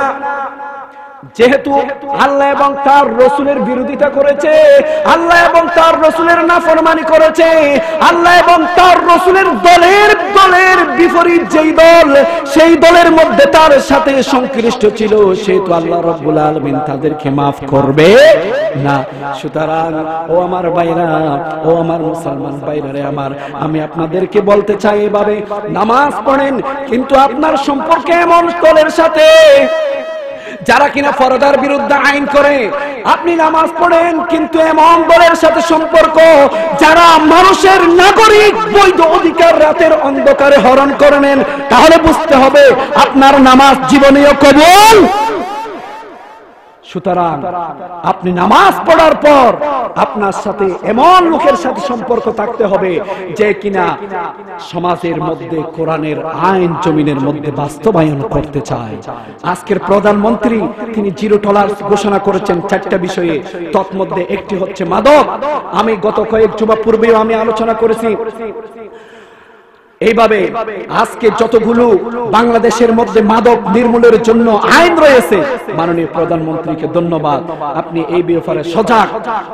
যেহেতু আল্লাহ এবং তার রসুলের বিরোধিতা করেছে, আল্লাহ এবং তার রসুলের নাফরমানি করেছে, আল্লাহ এবং তার রসুলের দলের দলের বিপরীত যেই দল, সেই দলের মধ্যে তার সাথে সংশ্লিষ্ট ছিল সেহেতু আল্লাহ রব্বুল আলমিন তাদেরকে মাফ করবে না। সুতরাং, ও আমার বাইরা ও আমার মুসলমান বাইরারে আমার, আমি আপনাদেরকে বলতে চাই এভাবে, নামাজ পড়েন, কিন্তু আপনার সম্পর্কে এমন দলের সাথে যারা কিনা ফরদার বিরুদ্ধে আইন করে, আপনি নামাজ পড়েন, কিন্তু এমন দলের সাথে সম্পর্ক যারা মানুষের নাগরিক বৈধ অধিকার রাতের অন্ধকারে হরণ করে নেন, তাহলে বুঝতে হবে আপনার নামাজ জীবনীয় কবুল সুতরাং আপনি নামাজ পড়ার পর আপনার সাথে এমন লোকের সাথে সম্পর্ক থাকতে হবে যে কিনা সমাজের মধ্যে কোরআনের আইন জমিনের মধ্যে বাস্তবায়ন করতে চায়। আজকের প্রধানমন্ত্রী তিনি জিরো টলার্স ঘোষণা করেছেন চারটা বিষয়ে। তৎমধ্যে একটি হচ্ছে মাদক। আমি গত কয়েক যুবা পূর্বেও আমি আলোচনা করেছি। এইভাবে আজকে যতগুলো বাংলাদেশের মধ্যে মাদক নির্মূলের জন্য আইন রয়েছে, মাননীয় প্রধানমন্ত্রীকে ধন্যবাদ। আপনি এই ব্যাপারে সজাগ।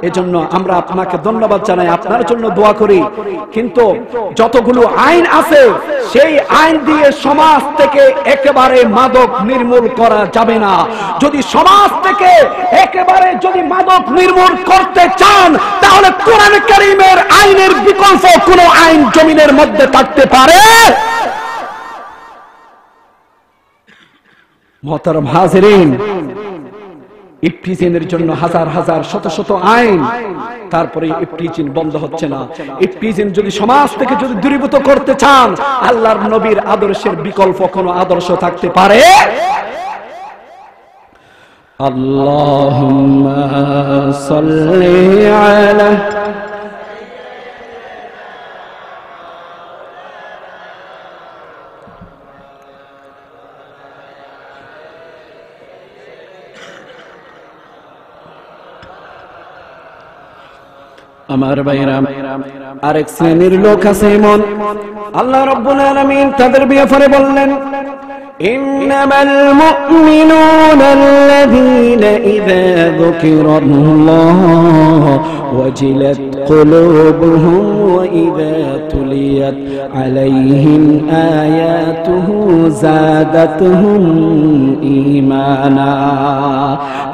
এজন্য আমরা আপনাকে ধন্যবাদ জানাই, আপনার জন্য দোয়া করি। কিন্তু যতগুলো আইন আছে, সেই আইন দিয়ে সমাজ থেকে একেবারে মাদক নির্মূল করা যাবে না। যদি সমাজ থেকে একেবারে যদি মাদক নির্মূল করতে চান, তাহলে কোরআন করিমের আইনের বিকল্প কোনো আইন জমিনের মধ্যে থাকতে পারে। মহতারম হাজরিন জন্য হাজার হাজার, শত শত আইন। তারপরে ইফটিজিন বন্ধ হচ্ছে না। ইফটিজিন যদি সমাজ থেকে যদি দূরীভূত করতে চান, আল্লাহর নবীর আদর্শের বিকল্প কোনো আদর্শ থাকতে পারে? আল্লাহুম্মা সাল্লি আলা আমার ভাইরা আরেক শ্রেণীর লোক আছে এমন আল্লাহ রব্বুল আলামিন তাদের ব্যাপারে বললেন إنما المؤمنون الذين إذا ذكر الله وجلت قلوبهم وإذا تليت عليهم آياته زادتهم إيمانا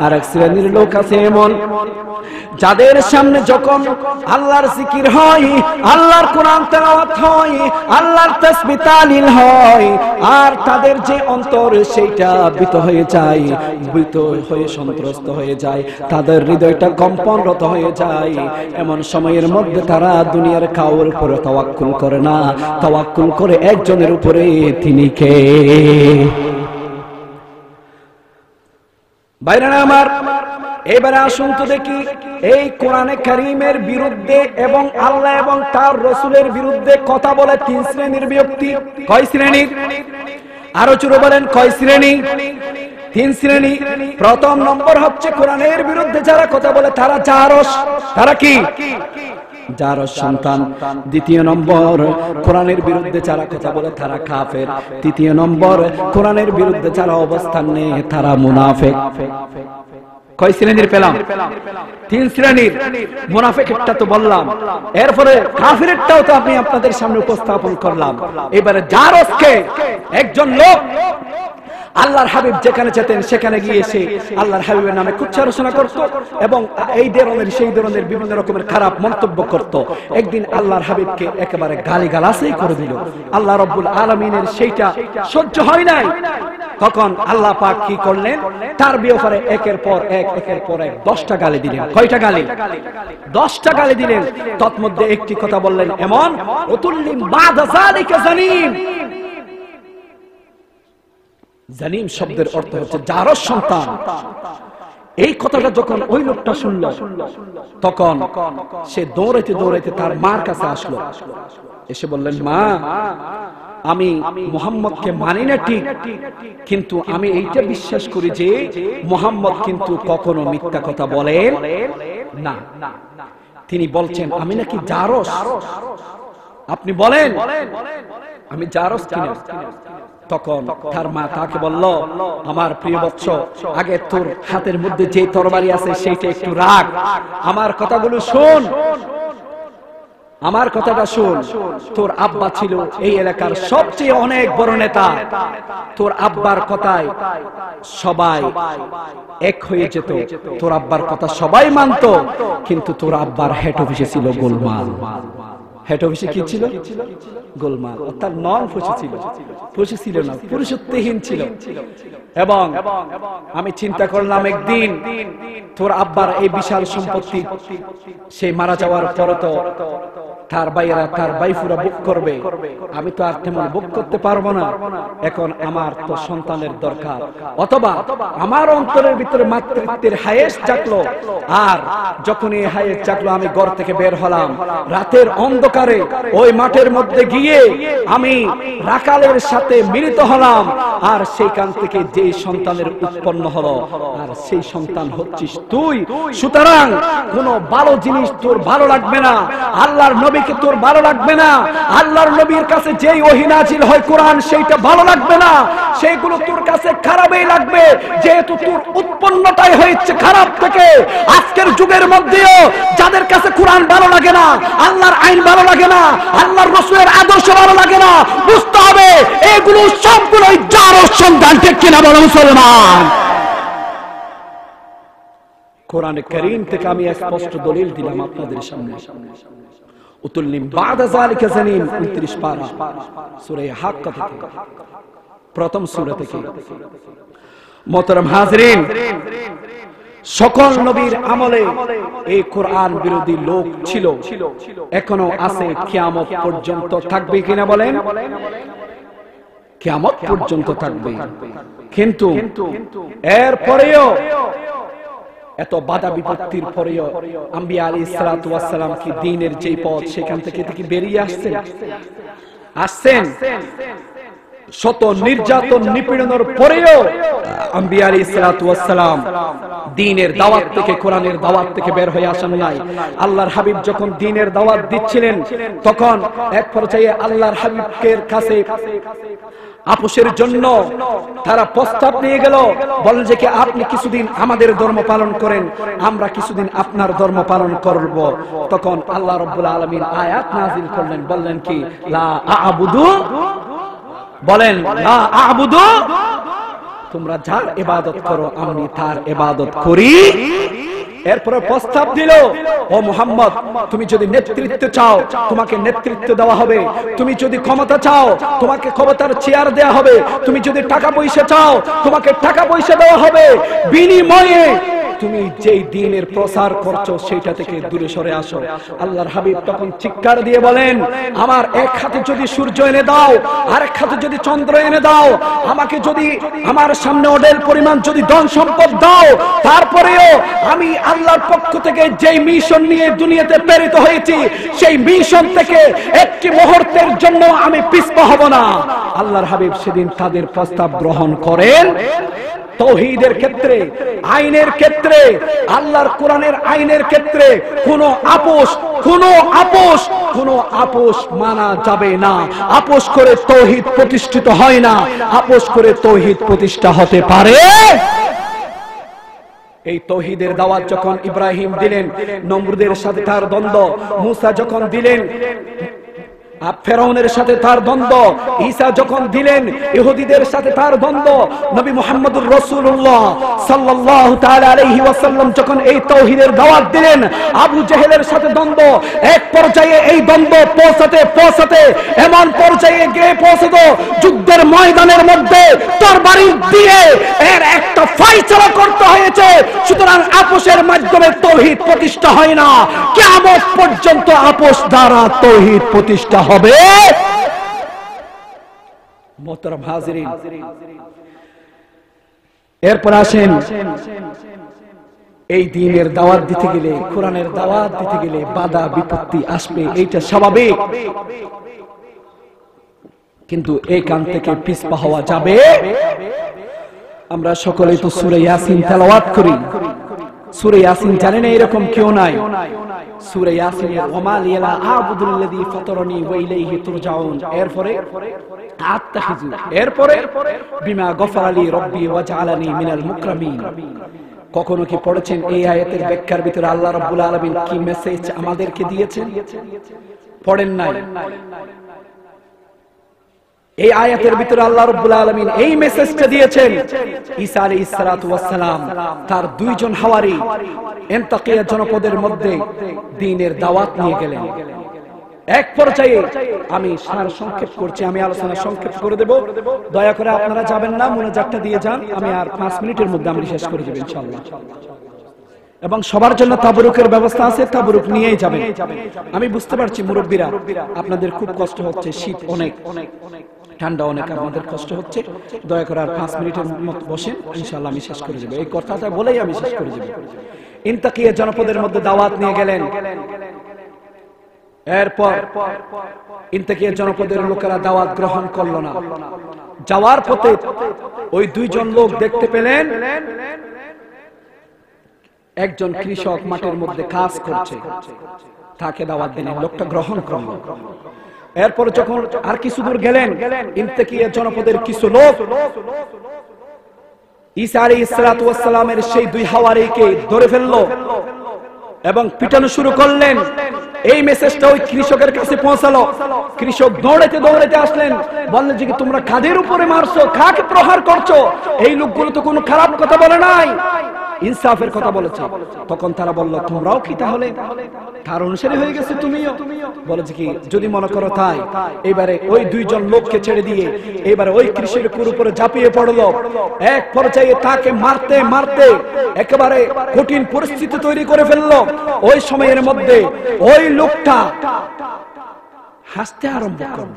আরেক শ্রেণীর লোক আছে এমন যাদের সামনে যখন আল্লাহর জিকির হয় আল্লাহর কোরআন তেলাওয়াত হয়, আল্লাহর তাসবিহ তালিল হয়। আর তাদের যে অন্তর, সেইটা ভীত হয়ে যায় ভীত হয়ে সন্ত্রস্ত হয়ে যায়। তাদের হৃদয়টা কম্পনরত হয়ে যায়। এমন সময়ের মধ্যে তারা দুনিয়ার কাউর উপরে তাওয়াক্কুল করে না। তাওয়াক্কুল করে একজনের উপরে, তিনি কে? বাইরে আমার এবারে আসুন তো দেখি, এই কোরআনে কারিমের বিরুদ্ধে এবং আল্লাহ এবং তার রসুলের বিরুদ্ধে কথা বলে তিন শ্রেণির ব্যক্তি। কয় শ্রেণির আরও চুরো বলেন, কয় শ্রেণি? তিন শ্রেণি। প্রথম নম্বর হচ্ছে কোরআনের বিরুদ্ধে যারা কথা বলে, তারা জারস। তারা কি? যার সন্তান। দ্বিতীয় নম্বর, কোরআনের বিরুদ্ধে যারা কথা বলে, তারা কাফের। তৃতীয় নম্বর, কোরআনের বিরুদ্ধে যারা অবস্থান নেয়, তারা মুনাফেক। কয় শ্রেণির পেলাম? তিন শ্রেণির মুনাফেকেরটা তো বললাম। এরপরে কাফিরেরটাও তো আমি আপনাদের সামনে উপস্থাপন করলাম। এবারে যার আজকে একজন লোক আল্লাহর হাবিব যেখানে যেতেন, সেখানে গিয়ে এসে আল্লাহর হাবিবের নামে কুচ্ছারচনা করত এবং এই ধরনের সেই ধরনের বিভিন্ন রকমের খারাপ মন্তব্য করত। একদিন আল্লাহর হাবিবকে একেবারে গালি গালাসেই করে দিল। আল্লাহ রব্বুল আলমিনের সেইটা সহ্য হয় নাই। তখন আল্লাহ পাক কি করলেন? তার ব্যাপারে একের পর এক, একের পর এক দশটা গালি দিলেন। কয়টা গালি? দশটা গালি দিলেন। তৎমধ্যে একটি কথা বললেন, এমন অতুল্লিম বাদা জালিকা জানিম শব্দের অর্থ হচ্ছে যার সন্তান। এই কথাটা যখন ওই লোকটা শুনল, তখন সে দৌড়াইতে দৌড়াইতে তার মার কাছে আসলো। এসে বললেন, মা, আমি মোহাম্মদকে মানি না ঠিক, কিন্তু আমি এইটা বিশ্বাস করি যে মোহাম্মদ কিন্তু কখনো মিথ্যা কথা বলেন না। তিনি বলছেন, আমি নাকি জারস আপনি বলেন, আমি জারস কিনা? তখন তার মা তাকে বলল, আমার প্রিয় বৎস, আগে তোর হাতের মধ্যে যে তরবারি আছে সেইটা একটু রাখ। আমার কথাগুলো শোন। আমার কথাটা শোন। তোর আব্বা ছিল এই এলাকার সবচেয়ে অনেক বড় নেতা। তোর আব্বার কথায় সবাই এক হয়ে যেত। তোর আব্বার কথা সবাই মানত, কিন্তু তোর আব্বার হেড অফিসে ছিল গোলমাল। হেড অফিসে কি ছিল? গোলমাল। অর্থাৎ নন ফুসি ছিল। ফুসি ছিল না, পুরুষত্বহীন ছিল। এবং আমি চিন্তা করলাম একদিন তোর আব্বার এই বিশাল সম্পত্তি সে মারা যাওয়ার পর তো তার ভাইয়েরা তার বাইফুরা বুক করবে। আমি তো আর তেমন বুক করতে পারব না। এখন আমার তো সন্তানের দরকার। অথবা আমার অন্তরের ভিতরে মাতৃত্বের হায়েস জাগলো। আর যখন এই হায়েস জাগলো, আমি ঘর থেকে বের হলাম। রাতের অন্ধকারে ওই মাঠের মধ্যে গিয়ে আমি রাকালের সাথে মিলিত হলাম। আর সেইখান থেকে যে সন্তানের উৎপন্ন হলো, আর সেই সন্তান হচ্ছিস তুই। সুতরাং কোন ভালো জিনিস তোর ভালো লাগবে না। আল্লাহর নবীকে তোর ভালো লাগবে না? আল্লাহর নবীর কাছে যেই ওহিনাজিল হয় কোরআন, সেইটা ভালো লাগবে না? সেইগুলো তোর কাছে খারাপই লাগবে। যেহেতু তোর উৎপন্নটাই হয়েছে খারাপ থেকে, আজকের যুগের মধ্যেও যাদের কাছে কোরআন ভালো লাগে না, আল্লাহর আইন ভালো লাগে না, আল্লাহর রসুলের আদর্শ ভালো লাগে না, বুঝতে হবে এগুলো সবগুলোই যার সন্তান, ঠিক কিনা বলো মুসলমান? কোরআনে করিম থেকে আমি স্পষ্ট দলিল দিলাম আপনাদের সামনে সামনে। উতুল্লিম বাদা যালিকা 29 পারা। প্রথম থেকে। হাজরিন, সকল নবীর আমলে এই কোরআন বিরোধী লোক ছিল। এখনও আছে, কিয়ামত পর্যন্ত থাকবে কিনা বলেন? কিয়ামত পর্যন্ত থাকবে। কিন্তু এরপরেও এত বাধা বিপত্তির পরেও আম্বিয়া আলী সালাম কি দিনের যে পথ সেখান থেকে কি বেরিয়ে আসছেন? আসছেন। শত নির্যাতন নিপীড়নের পরেও আম্বিয়া আলী সালাম দিনের দাওয়াত থেকে কোরআনের দাওয়াত থেকে বের হয়ে আসেন নাই। আল্লাহর হাবিব যখন দিনের দাওয়াত দিচ্ছিলেন তখন এক পর্যায়ে আল্লাহর হাবিবের কাছে আপোষের জন্য তারা প্রস্তাব নিয়ে গেল বলেন যে কি আপনি কিছুদিন আমাদের ধর্ম পালন করেন আমরা কিছুদিন আপনার ধর্ম পালন করব। তখন আল্লাহ রব্বুল আলমিন আয়াত নাজিল করলেন বললেন কি লা আবুদু বলেন লা আবুদু তোমরা যার এবাদত করো, আমি তার এবাদত করি। এরপরে প্রস্তাব দিল, ও মোহাম্মদ, তুমি যদি নেতৃত্ব চাও, তোমাকে নেতৃত্ব দেওয়া হবে। তুমি যদি ক্ষমতা চাও, তোমাকে ক্ষমতার চেয়ার দেওয়া হবে। তুমি যদি টাকা পয়সা চাও, তোমাকে টাকা পয়সা দেওয়া হবে। বিনিময়ে তুমি যেই দিনের প্রসার করছ সেটা থেকে দূরে সরে আসো। আল্লাহর হাবিব তখন চিৎকার দিয়ে বলেন, আমার এক হাতে যদি সূর্য এনে দাও আর এক হাতে যদি চন্দ্র এনে দাও, আমাকে যদি আমার সামনে ওডেল পরিমাণ যদি ধন সম্পদ দাও, তারপরেও আমি আল্লাহর পক্ষ থেকে যেই মিশন নিয়ে দুনিয়াতে প্রেরিত হয়েছি, সেই মিশন থেকে একটি মুহূর্তের জন্য আমি পিছপা হব না। আল্লাহর হাবিব সেদিন তাদের প্রস্তাব গ্রহণ করেন। তৌহিদের ক্ষেত্রে, আইনের ক্ষেত্রে, আল্লাহর কোরআনের আইনের ক্ষেত্রে কোন আপোষ কোন আপোষ কোন আপোষ মানা যাবে না। আপোষ করে তৌহিদ প্রতিষ্ঠিত হয় না। আপোষ করে তৌহিদ প্রতিষ্ঠা হতে পারে। এই তৌহিদের দাওয়াত যখন ইব্রাহিম দিলেন, নমরুদের সাথে তার দ্বন্দ্ব, মুসা যখন দিলেন ফেরাউনের সাথে তার দ্বন্দ্ব। ঈসা যখন দিলেন, ইহুদিদের সাথে তার দ্বন্দ্ব। নবী মুহাম্মদুর রাসূলুল্লাহ সাল্লাল্লাহু তাআলা আলাইহি ওয়াসাল্লাম যখন এই তাওহীদের দাওয়াত দিলেন, আবু জেহেলের সাথে দ্বন্দ্ব। এক পর্যায়ে এই দ্বন্দ্ব পৌঁছাতে পৌঁছাতে, এমন পর্যায়ে গিয়ে পৌঁছাতো, যুদ্ধের ময়দানের মধ্যে তরবারি দিয়ে এর একটা ফাইসলা করতে হয়েছে। সুতরাং আপোষের মাধ্যমে তৌহিদ প্রতিষ্ঠা হয় না। কিয়ামত পর্যন্ত আপোষ দ্বারা তৌহিদ প্রতিষ্ঠা হবে। মোহতারাম হাজিরিন। এরপর আসেন এই দিনের দাওয়াত দিতে গেলে কোরআনের দাওয়াত দিতে গেলে বাধা বিপত্তি আসবে এইটা স্বাভাবিক। কিন্তু এই কান থেকে পিছপা হওয়া যাবে। আমরা সকলে তো সুরে ইয়াসিন তেলাওয়াত করি। সুরে ইয়াসিন জানেন এরকম কেউ নাই। সুরে ইয়াসিনের ওমা লিয়ালা আবুদুল্লাযী ফাতারানি ওয়া ইলাইহি তুরজাউন। এরপরে আত্তাখিজু এরপরে বিমা গফারালি রব্বি ওয়া জাআলানি মিনাল মুকরামিন। কখনো কি পড়েছেন এই আয়াতের ব্যাখ্যার ভিতরে আল্লাহ রাব্বুল আলামিন কি মেসেজ আমাদেরকে দিয়েছেন? পড়েন নাই। এই আয়াতের ভিতরে আল্লাহ রাব্বুল আলামিন এই মেসেজটা দিয়েছেন, ঈসা ওয়াস সালাম, তার দুইজন হাওয়ারি, এন্তাকিয়া জনপদের মধ্যে দ্বীনের দাওয়াত নিয়ে গেলেন। এক পর্যায়ে আমি সার সংক্ষেপ করছি, আমি আলোচনা সংক্ষেপ করে দেব। দয়া করে আপনারা যাবেন না, মোনাজাতটা দিয়ে যান, আমি আর পাঁচ মিনিটের মধ্যে আমি শেষ করে দেব ইনশাআল্লাহ। এবং সবার জন্য তাবরুকের ব্যবস্থা আছে, তাবরুক নিয়েই যাবেন। আমি বুঝতে পারছি মুরব্বীরা, আপনাদের খুব কষ্ট হচ্ছে, শীত অনেক অনেক অনেক। ঠান্ডা অনেক আপনাদের কষ্ট হচ্ছে? দয়া করে আর পাঁচ মিনিটের মতো বসেন ইনশাআল্লাহ আমি শেষ করে দেবো। এই কথাটা বলেই আমি শেষ করে দেবো। ইন্তাকিয়া জনপদের মধ্যে দাওয়াত নিয়ে গেলেন। এরপর ইন্তাকিয়া জনপদের লোকেরা দাওয়াত গ্রহণ করল না। যাওয়ার পথে ওই দুইজন লোক দেখতে পেলেন। একজন কৃষক মাঠের মধ্যে কাজ করছে। তাকে দাওয়াত দিলেন। লোকটা গ্রহণ করল। এরপর যখন আর কিছু দূর গেলেন, ইন্তেকিয়া জনপদের কিছু লোক, ঈসা আলী সালামের সেই দুই হাওয়ারিকে ধরে ফেলল এবং পিটানো শুরু করলেন। এই মেসেজটা ওই কৃষকের কাছে পৌঁছালো। কৃষক দৌড়াইতে দৌড়াইতে আসলেন। বললেন যে তোমরা কাদের উপরে মারছো? কাকে প্রহার করছ? এই লোকগুলো তো কোনো খারাপ কথা বলে নাই। ইনসাফের কথা বলেছে। তখন তারা বলল, তোমরাও কি তাহলে? তার অনুসারী হয়ে গেছে তুমিও। বলেছে কি, যদি মনে করো তাই। এবারে ওই দুইজন লোককে ছেড়ে দিয়ে এবারে ওই কৃষির উপরে ঝাঁপিয়ে পড়ল। এক পর্যায়ে তাকে মারতে মারতে একেবারে কঠিন পরিস্থিতি তৈরি করে ফেলল। ওই সময়ের মধ্যে ওই লোকটা হাসতে আরম্ভ করল।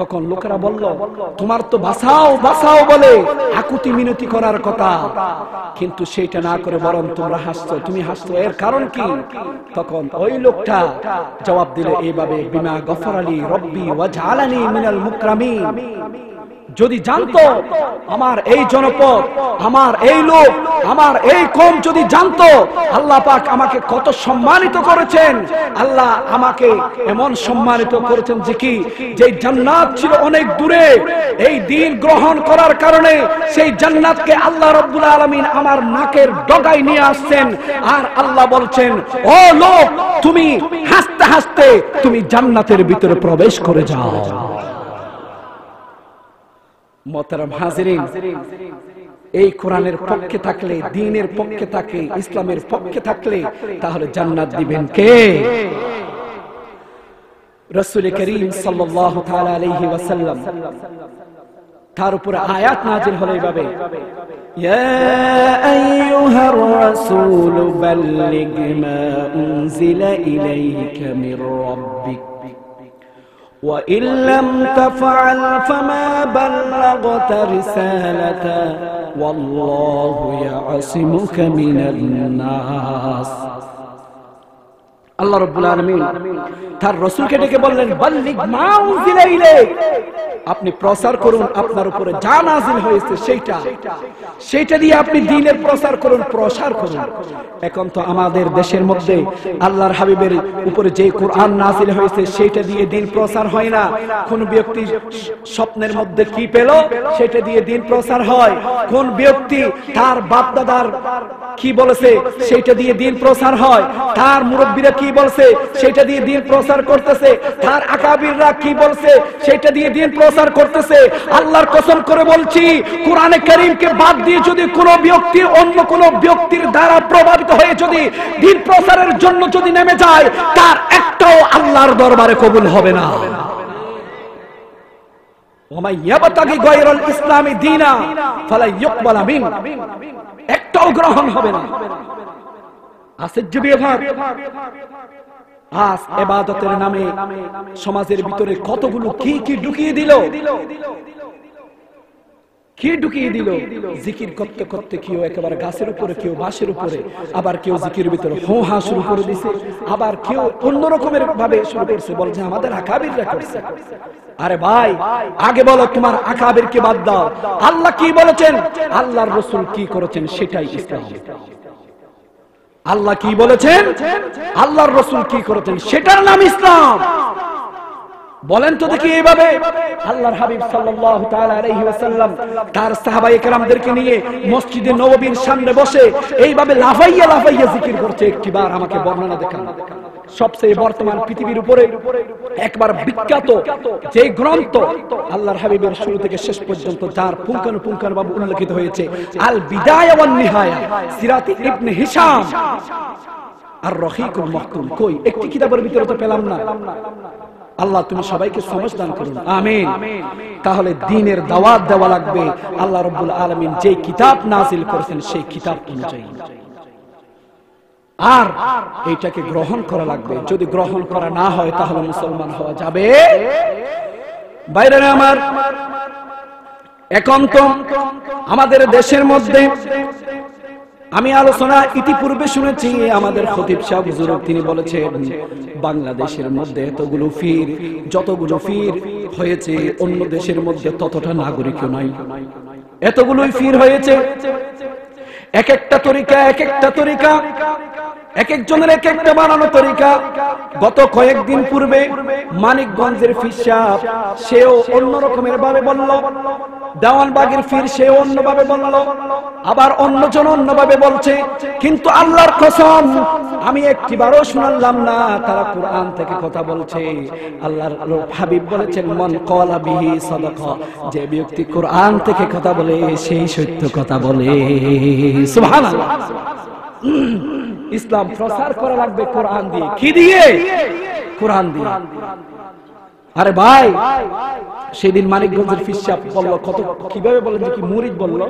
তখন লোকেরা বলল, তোমার তো বাসাও বাসাও বলে আকুতি মিনতি করার কথা। কিন্তু সেটা না করে বরং তোমরা হাসছো। তুমি হাসছো, এর কারণ কি? তখন ওই লোকটা জবাব দিল, এইভাবে বিমা গফর আলী রব্বি ওয়াজআলানি মিনাল মুকরামিন। যদি জানতো আমার এই জনপদ, আমার এই লোক, আমার এই কম যদি জানতো, আল্লাহ পাক আমাকে কত সম্মানিত করেছেন। আল্লাহ আমাকে এমন সম্মানিত করেছেন যে কি, যে জান্নাত ছিল অনেক দূরে, এই দিন গ্রহণ করার কারণে সেই জান্নাতকে আল্লাহ রব্বুল আলামিন আমার নাকের ডগায় নিয়ে আসছেন। আর আল্লাহ বলছেন, ও লোক, তুমি হাসতে হাসতে তুমি জান্নাতের ভিতরে প্রবেশ করে যাও। মোহতারাম হাজিরিন এই কোরআনের পক্ষে থাকলে দিনের পক্ষে থাকলে ইসলামের পক্ষে থাকলে তাহলে জান্নাত দিবেন কে রসুল করিম সাল্লাল্লাহু তাআলা আলাইহি ওয়াসাল্লাম তার উপরে আয়াত নাজিল হলো এইভাবে ইয়া আইয়ুহার রাসূল বাল্লিগ মা উনজিলা ইলাইকা মির রাব্বিক وإن لم تفعل فما بلغت رسالته والله يعصمك من الناس. আল্লাহ রব্বুল আলামিন তার রাসূলকে ডেকে বললেন, বাল্লিগ মা উনজিলা ইলাইক। আপনি প্রচার করুন, আপনার উপরে যা নাজিল হয়েছে সেইটা। সেইটা দিয়ে আপনি দ্বীনের প্রচার করুন, প্রসার করুন। এখন তো আমাদের দেশের মধ্যে আল্লাহর হাবিবের উপরে যে কোরআন নাজিল হয়েছে সেইটা দিয়ে দিন প্রচার হয় না। কোন ব্যক্তি স্বপ্নের মধ্যে কি পেল, সেটা দিয়ে দিন প্রচার হয়। কোন ব্যক্তি তার বাপ দাদার কি বলেছে সেটা দিয়ে দিন প্রচার হয়। তার মুরব্বীরা কি বলছে? সেটা দিয়ে দিন প্রচার করতেছে। তার আকাবিররা কি বলছে? সেটা দিয়ে দিন প্রচার করতেছে। আল্লাহর কসম করে বলছি, কোরআনে কারীমকে বাদ দিয়ে যদি কোন ব্যক্তি অন্য কোন ব্যক্তির দ্বারা প্রভাবিত হয়ে যদি দিন প্রচারের জন্য যদি নেমে যায়, তার একটাও আল্লাহর দরবারে কবুল হবে না। একটাও গ্রহণ হবে না। আশ্চর্য বিভাগ? আজ এবাদতের নামে সমাজের ভিতরে কতগুলো কি কি ঢুকিয়ে দিল? কি ঢুকিয়ে দিল? জিকির করতে করতে কেউ একেবারে গাছের উপরে কেউ বাঁশের উপরে আবার কেউ জিকির ভিতরে হো হা শুরু করে দিছে আবার কেউ অন্য রকমের ভাবে শুরু করছে বলছে আমাদের আকাবিররা করছে। আরে ভাই আগে বলো তোমার আকাবির কে বাদ দাও। আল্লাহ কি বলেছেন? আল্লাহর রসুল কি করেছেন? সেটাই ইসলাম। আল্লাহ কি বলেছেন? আল্লাহর রসুল কি করেছেন? সেটার নাম ইসলাম। বলেন তো দেখি এইভাবে। আল্লাহর হাবিব সাল্লাল্লাহু তাআলা আলাইহি ওয়াসাল্লাম তার সাহাবায়ে কেরামদেরকে নিয়ে মসজিদে নববীর সামনে বসে এইভাবে লাফাইয়া লাফাইয়া জিকির করছে। একটিবার আমাকে বর্ণনা দেখান। সবচেয়ে বর্তমান পৃথিবীর উপরে একবার বিখ্যাত যে গ্রন্থ আল্লাহর হাবিবের শুরু থেকে শেষ পর্যন্ত যার পুঙ্খানু পুঙ্খানু ভাবে উল্লেখিত হয়েছে, আল বিদায়া নিহায়া, সিরাত ইবনে হিশাম। আর রহিকুল মখতুম কই? একটি কিতাবের ভিতরে তো পেলাম না। আল্লাহ, তুমি সবাইকে সমঝ দান করুন। আমিন। তাহলে দিনের দাওয়াত দেওয়া লাগবে। আল্লাহ রব্বুল আলমিন যে কিতাব নাজিল করেছেন সেই কিতাব অনুযায়ী। আর এইটাকে গ্রহণ করা লাগবে। যদি গ্রহণ করা না হয়, তাহলে মুসলমান হওয়া যাবে। বাইরে আমার। এখন তো আমাদের দেশের মধ্যে আমি আলোচনা ইতিপূর্বে শুনেছি, আমাদের খতিব সাহেব হুজুর তিনি বলেছেন, বাংলাদেশের মধ্যে এতগুলো ফির, যতগুলো ফির হয়েছে, অন্য দেশের মধ্যে ততটা নাগরিকও নাই। এতগুলোই ফির হয়েছে। এক একটা তরিকা, এক একটা তরিকা। এক একজনের এক একটা বানানো তরিকা। গত কয়েকদিন পূর্বে মানিকগঞ্জের ফিসাব সেও অন্য রকমের ভাবে বলল। দেওয়ানবাগের ফির সেও অন্যভাবে বলল। আবার অন্যজন অন্যভাবে বলছে। কিন্তু আল্লাহর কসম, আমি একটিবারও শুনলাম না, তারা কোরআন থেকে কথা বলছে। আল্লাহর হাবিব বলেছেন, মন কলা বিহি সদকা যে ব্যক্তি কোরআন থেকে কথা বলে, সেই সত্য কথা বলে। সুবহানাল্লাহ। ইসলাম প্রচার করা লাগবে কোরআন দিয়ে। কি দিয়ে? কোরআন দিয়ে। আরে ভাই, সেদিন মানিকগঞ্জের ফিসাব বলল, কত কীভাবে বলেন কি মুরিদ বলল?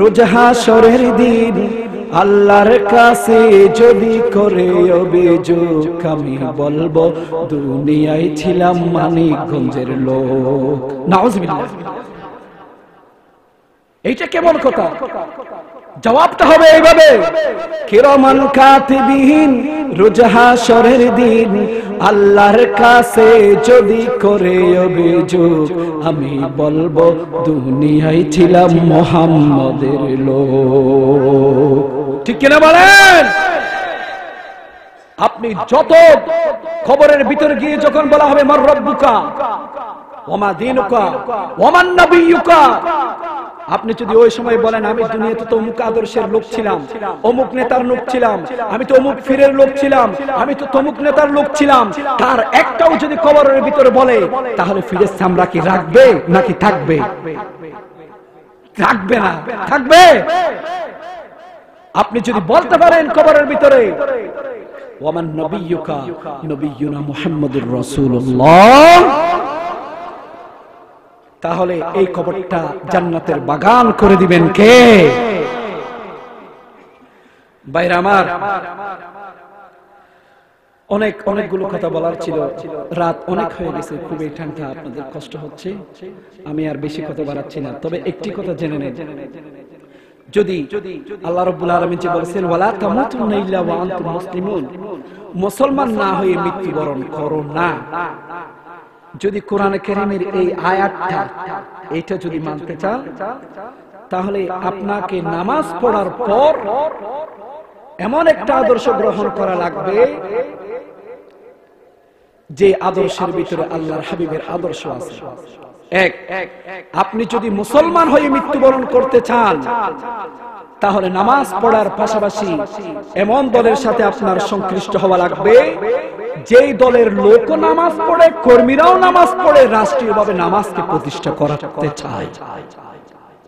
রোজহা সরের দিন, আল্লাহর কাছে যদি করে অভিযোগ, আমি বলব, দুনিয়ায় ছিলাম মানিকগঞ্জের লোক। নাউজুবিল্লাহ। এইটা কেমন কথা? জবাবটা হবে এইভাবে। কিরমান কাতিবিহীন রোজাহাসরের দিন। আল্লাহর কাছে যদি করে অভিযোগ, আমি বলব, দুনিয়ায় ছিলাম মোহাম্মদের লোক। ঠিক কিনা বলেন? আপনি যত খবরের ভিতরে গিয়ে যখন বলা হবে, মার রব্বুকা ওমা দিনুকা ওমান নবিয়ুকা। আপনি যদি ওই সময় বলেন আমি দুনিয়াতে তো অমুক আদর্শের লোক ছিলাম অমুক নেতার লোক ছিলাম আমি তো অমুক ফিরের লোক ছিলাম আমি তো তমুক নেতার লোক ছিলাম। তার একটাও যদি কবরের ভিতরে বলে তাহলে ফিরের চামড়া কি রাখবে নাকি থাকবে? রাখবে না থাকবে আপনি যদি বলতে পারেন কবরের ভিতরে ওমান নবিয়ুকা নবিয়ুনা মুহাম্মদুর রাসূলুল্লাহ। তাহলে এই কবরটা জান্নাতের বাগান করে দিবেন কে? বাইরে আমার অনেক অনেকগুলো কথা বলার ছিল। রাত অনেক হয়ে গেছে খুবই ঠান্ডা আপনাদের কষ্ট হচ্ছে। আমি আর বেশি কথা বাড়াচ্ছি না তবে একটি কথা জেনে নেন। যদি আল্লাহ রাব্বুল আলামিন যে বলেছেন ওয়ালা তামুতুন্না ইল্লা ওয়া আনতুম মুসলিমুন। মুসলমান না হয়ে মৃত্যুবরণ করো না। যদি কোরআন কারীমের এই আয়াতটা এটা যদি মানতে চান তাহলে আপনাকে নামাজ পড়ার পর এমন একটা আদর্শ গ্রহণ করা লাগবে যে আদর্শের ভিতরে আল্লাহর হাবিবের আদর্শ আছে। এক আপনি যদি মুসলমান হয়ে মৃত্যুবরণ করতে চান। তাহলে নামাজ পড়ার পাশাপাশি এমন দলের সাথে আপনার সংশ্লিষ্ট হওয়া লাগবে, যেই দলের লোক নামাজ পড়ে, কর্মীরাও নামাজ পড়ে, রাষ্ট্রীয়ভাবে নামাজকে প্রতিষ্ঠা করাতে চায়।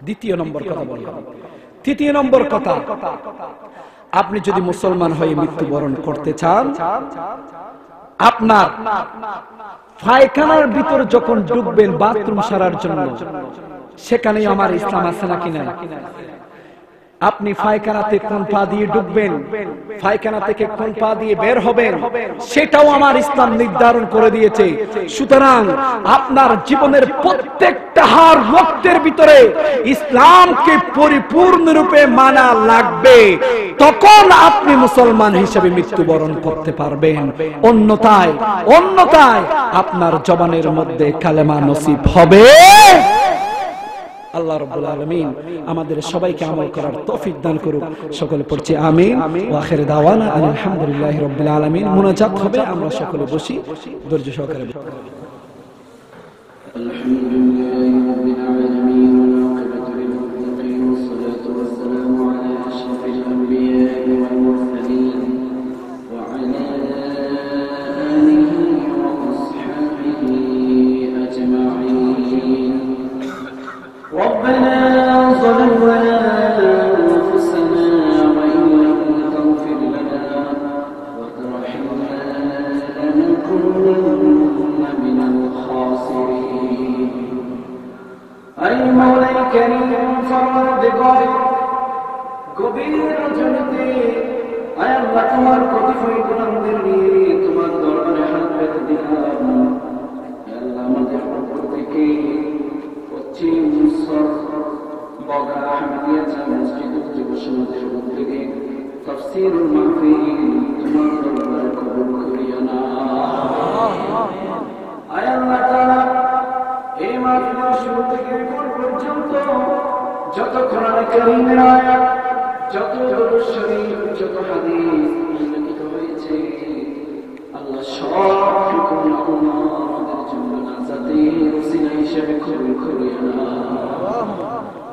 দ্বিতীয় নম্বর কথা বললাম। তৃতীয় নম্বর কথা, আপনি যদি মুসলমান হয়ে মৃত্যুবরণ করতে চান, আপনার পায়খানার ভিতর যখন ঢুকবেন বাথরুম সারার জন্য সেখানে আমার ইসলাম আছে নাকি না আপনি ফায়খানাতে কোন পা দিয়ে ডুববেন ফায়খানা থেকে কোন পা দিয়ে বের হবেন, সেটাও আমার ইসলাম নির্ধারণ করে দিয়েছে। সুতরাং আপনার জীবনের প্রত্যেকটা হার রক্তের ভিতরে ইসলামকে পরিপূর্ণরূপে মানা লাগবে। তখন আপনি মুসলমান হিসেবে মৃত্যুবরণ করতে পারবেন। অন্যথায় অন্যথায় আপনার জবানের মধ্যে কালেমা নসিব হবে। আল্লাহ রব্বুল আলমিন আমাদের সবাইকে আমল করার তফিক দান করুক। সকলে পড়ছে আমিন। ওয়াখের দাওয়ানা আলহামদুলিল্লাহ রব্বুল আলমিন। মোনাজাত হবে আমরা সকলে বসি। ধৈর্য সহকারে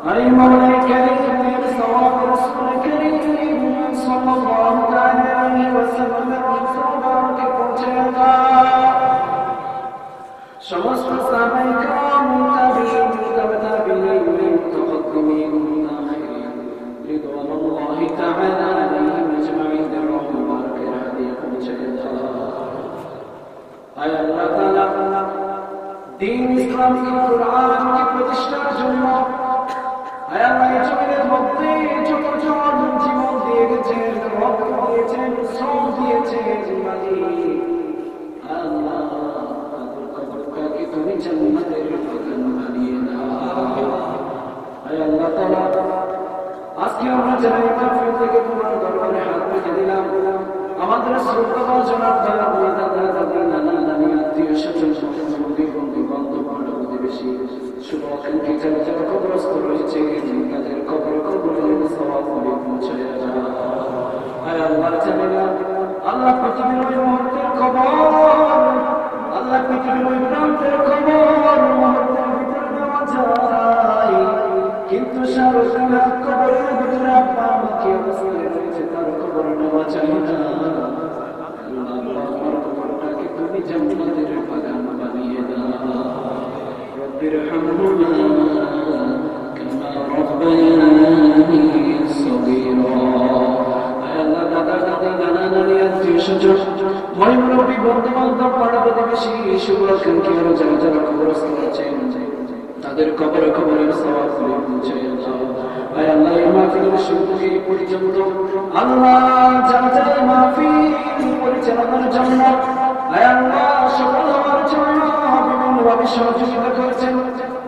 আরে মাওলাই কারীমের সওয়াব রাসূল কারীম সাল্লাল্লাহু তাআলা মহিমরবী বন্ধু বান্ধব পাড়া যারা যারা কবরস্থ আছেন, তাদের কবর পৌঁছে আয় আল্লাহ এই মাহফিলের পর্যন্ত আল্লাহ যারা যারা এই পরিচালনার জন্য আল্লাহ সহযোগিতা করেছেন।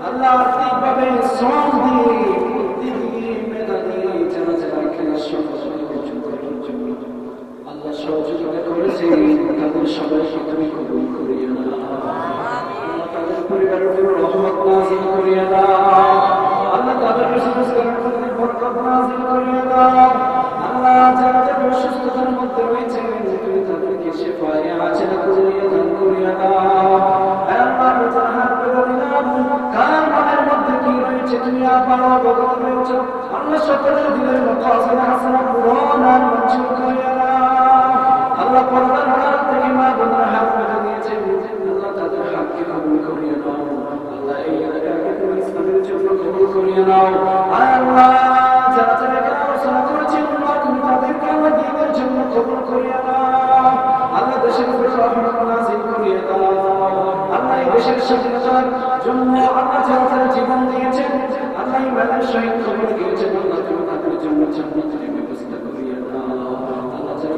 আল্লাহ সহযোগিতা করেছে তাদের সবাইকে তুমি কবুল করিয়ে তাদের পরিবারের রহমত নাজিল করিয়ে দাও। আল্লাহ তাদের বরকত নাজিল করিয়ে দাও। আল্লাহ যারা যারা অসুস্থতার মধ্যে রয়েছে, তুমি তাদেরকে শেফায়ে আজরা করিয়ে দান করিয়ে দাও। আল্লাহ থেকে মা বোনরা হাত পেতে দিয়েছেন আল্লাহ তাদের হাতকে কবুল করিয়ে নাও আল্লাহ এই এলাকাকে তুমি ইসলামের জন্য কবুল করিয়ে নাও আল্লাহ যারা যারা এখানে আলোচনা করেছেন আল্লাহ তুমি তাদেরকে আমার দিনের জন্য কবুল করিয়ে নাও আল্লাহ দেশের উপরে রহমত নাজিল করিয়ে দাও। আল্লাহ এই দেশের স্বাধীনতার জন্য আল্লাহ যারা যারা জীবন দিয়েছেন, আল্লাহ ইমানের সহিত কবর দিয়েছেন আল্লাহ তুমি তাদের জন্য জান্নাতের ব্যবস্থা করিয়ে দাও। আল্লাহ যারা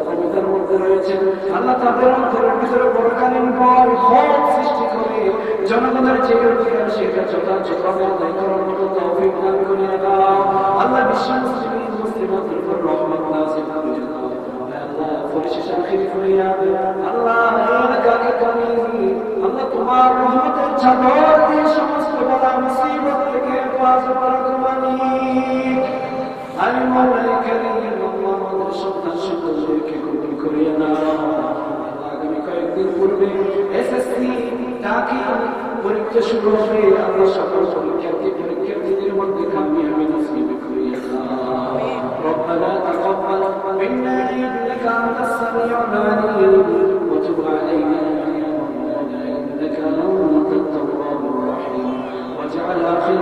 মধ্যে রয়েছেন আল্লাহ তাদের অন্তরের ভিতরে বড়কালীন ভয় ভয় সৃষ্টি করে জনগণের যে অধিকার সেটা যথাযথভাবে আদায় মতো করিয়ে দাও। আল্লাহ বালা আমি আমাদের সন্তান সকলকে কবুল করিয়ে নাও আগামী কয়েকদিন পূর্বে এসএসসি টাকি পরীক্ষা শুরু হবে আল্লাহ সকল পরীক্ষার্থী পরীক্ষার্থীদের মধ্যে কামিয়াবি নসিব করিয়ে দাও ربنا تقبل منا انك انت السميع العليم وتب علينا يا مولانا انك انت التواب الرحيم واجعل اخر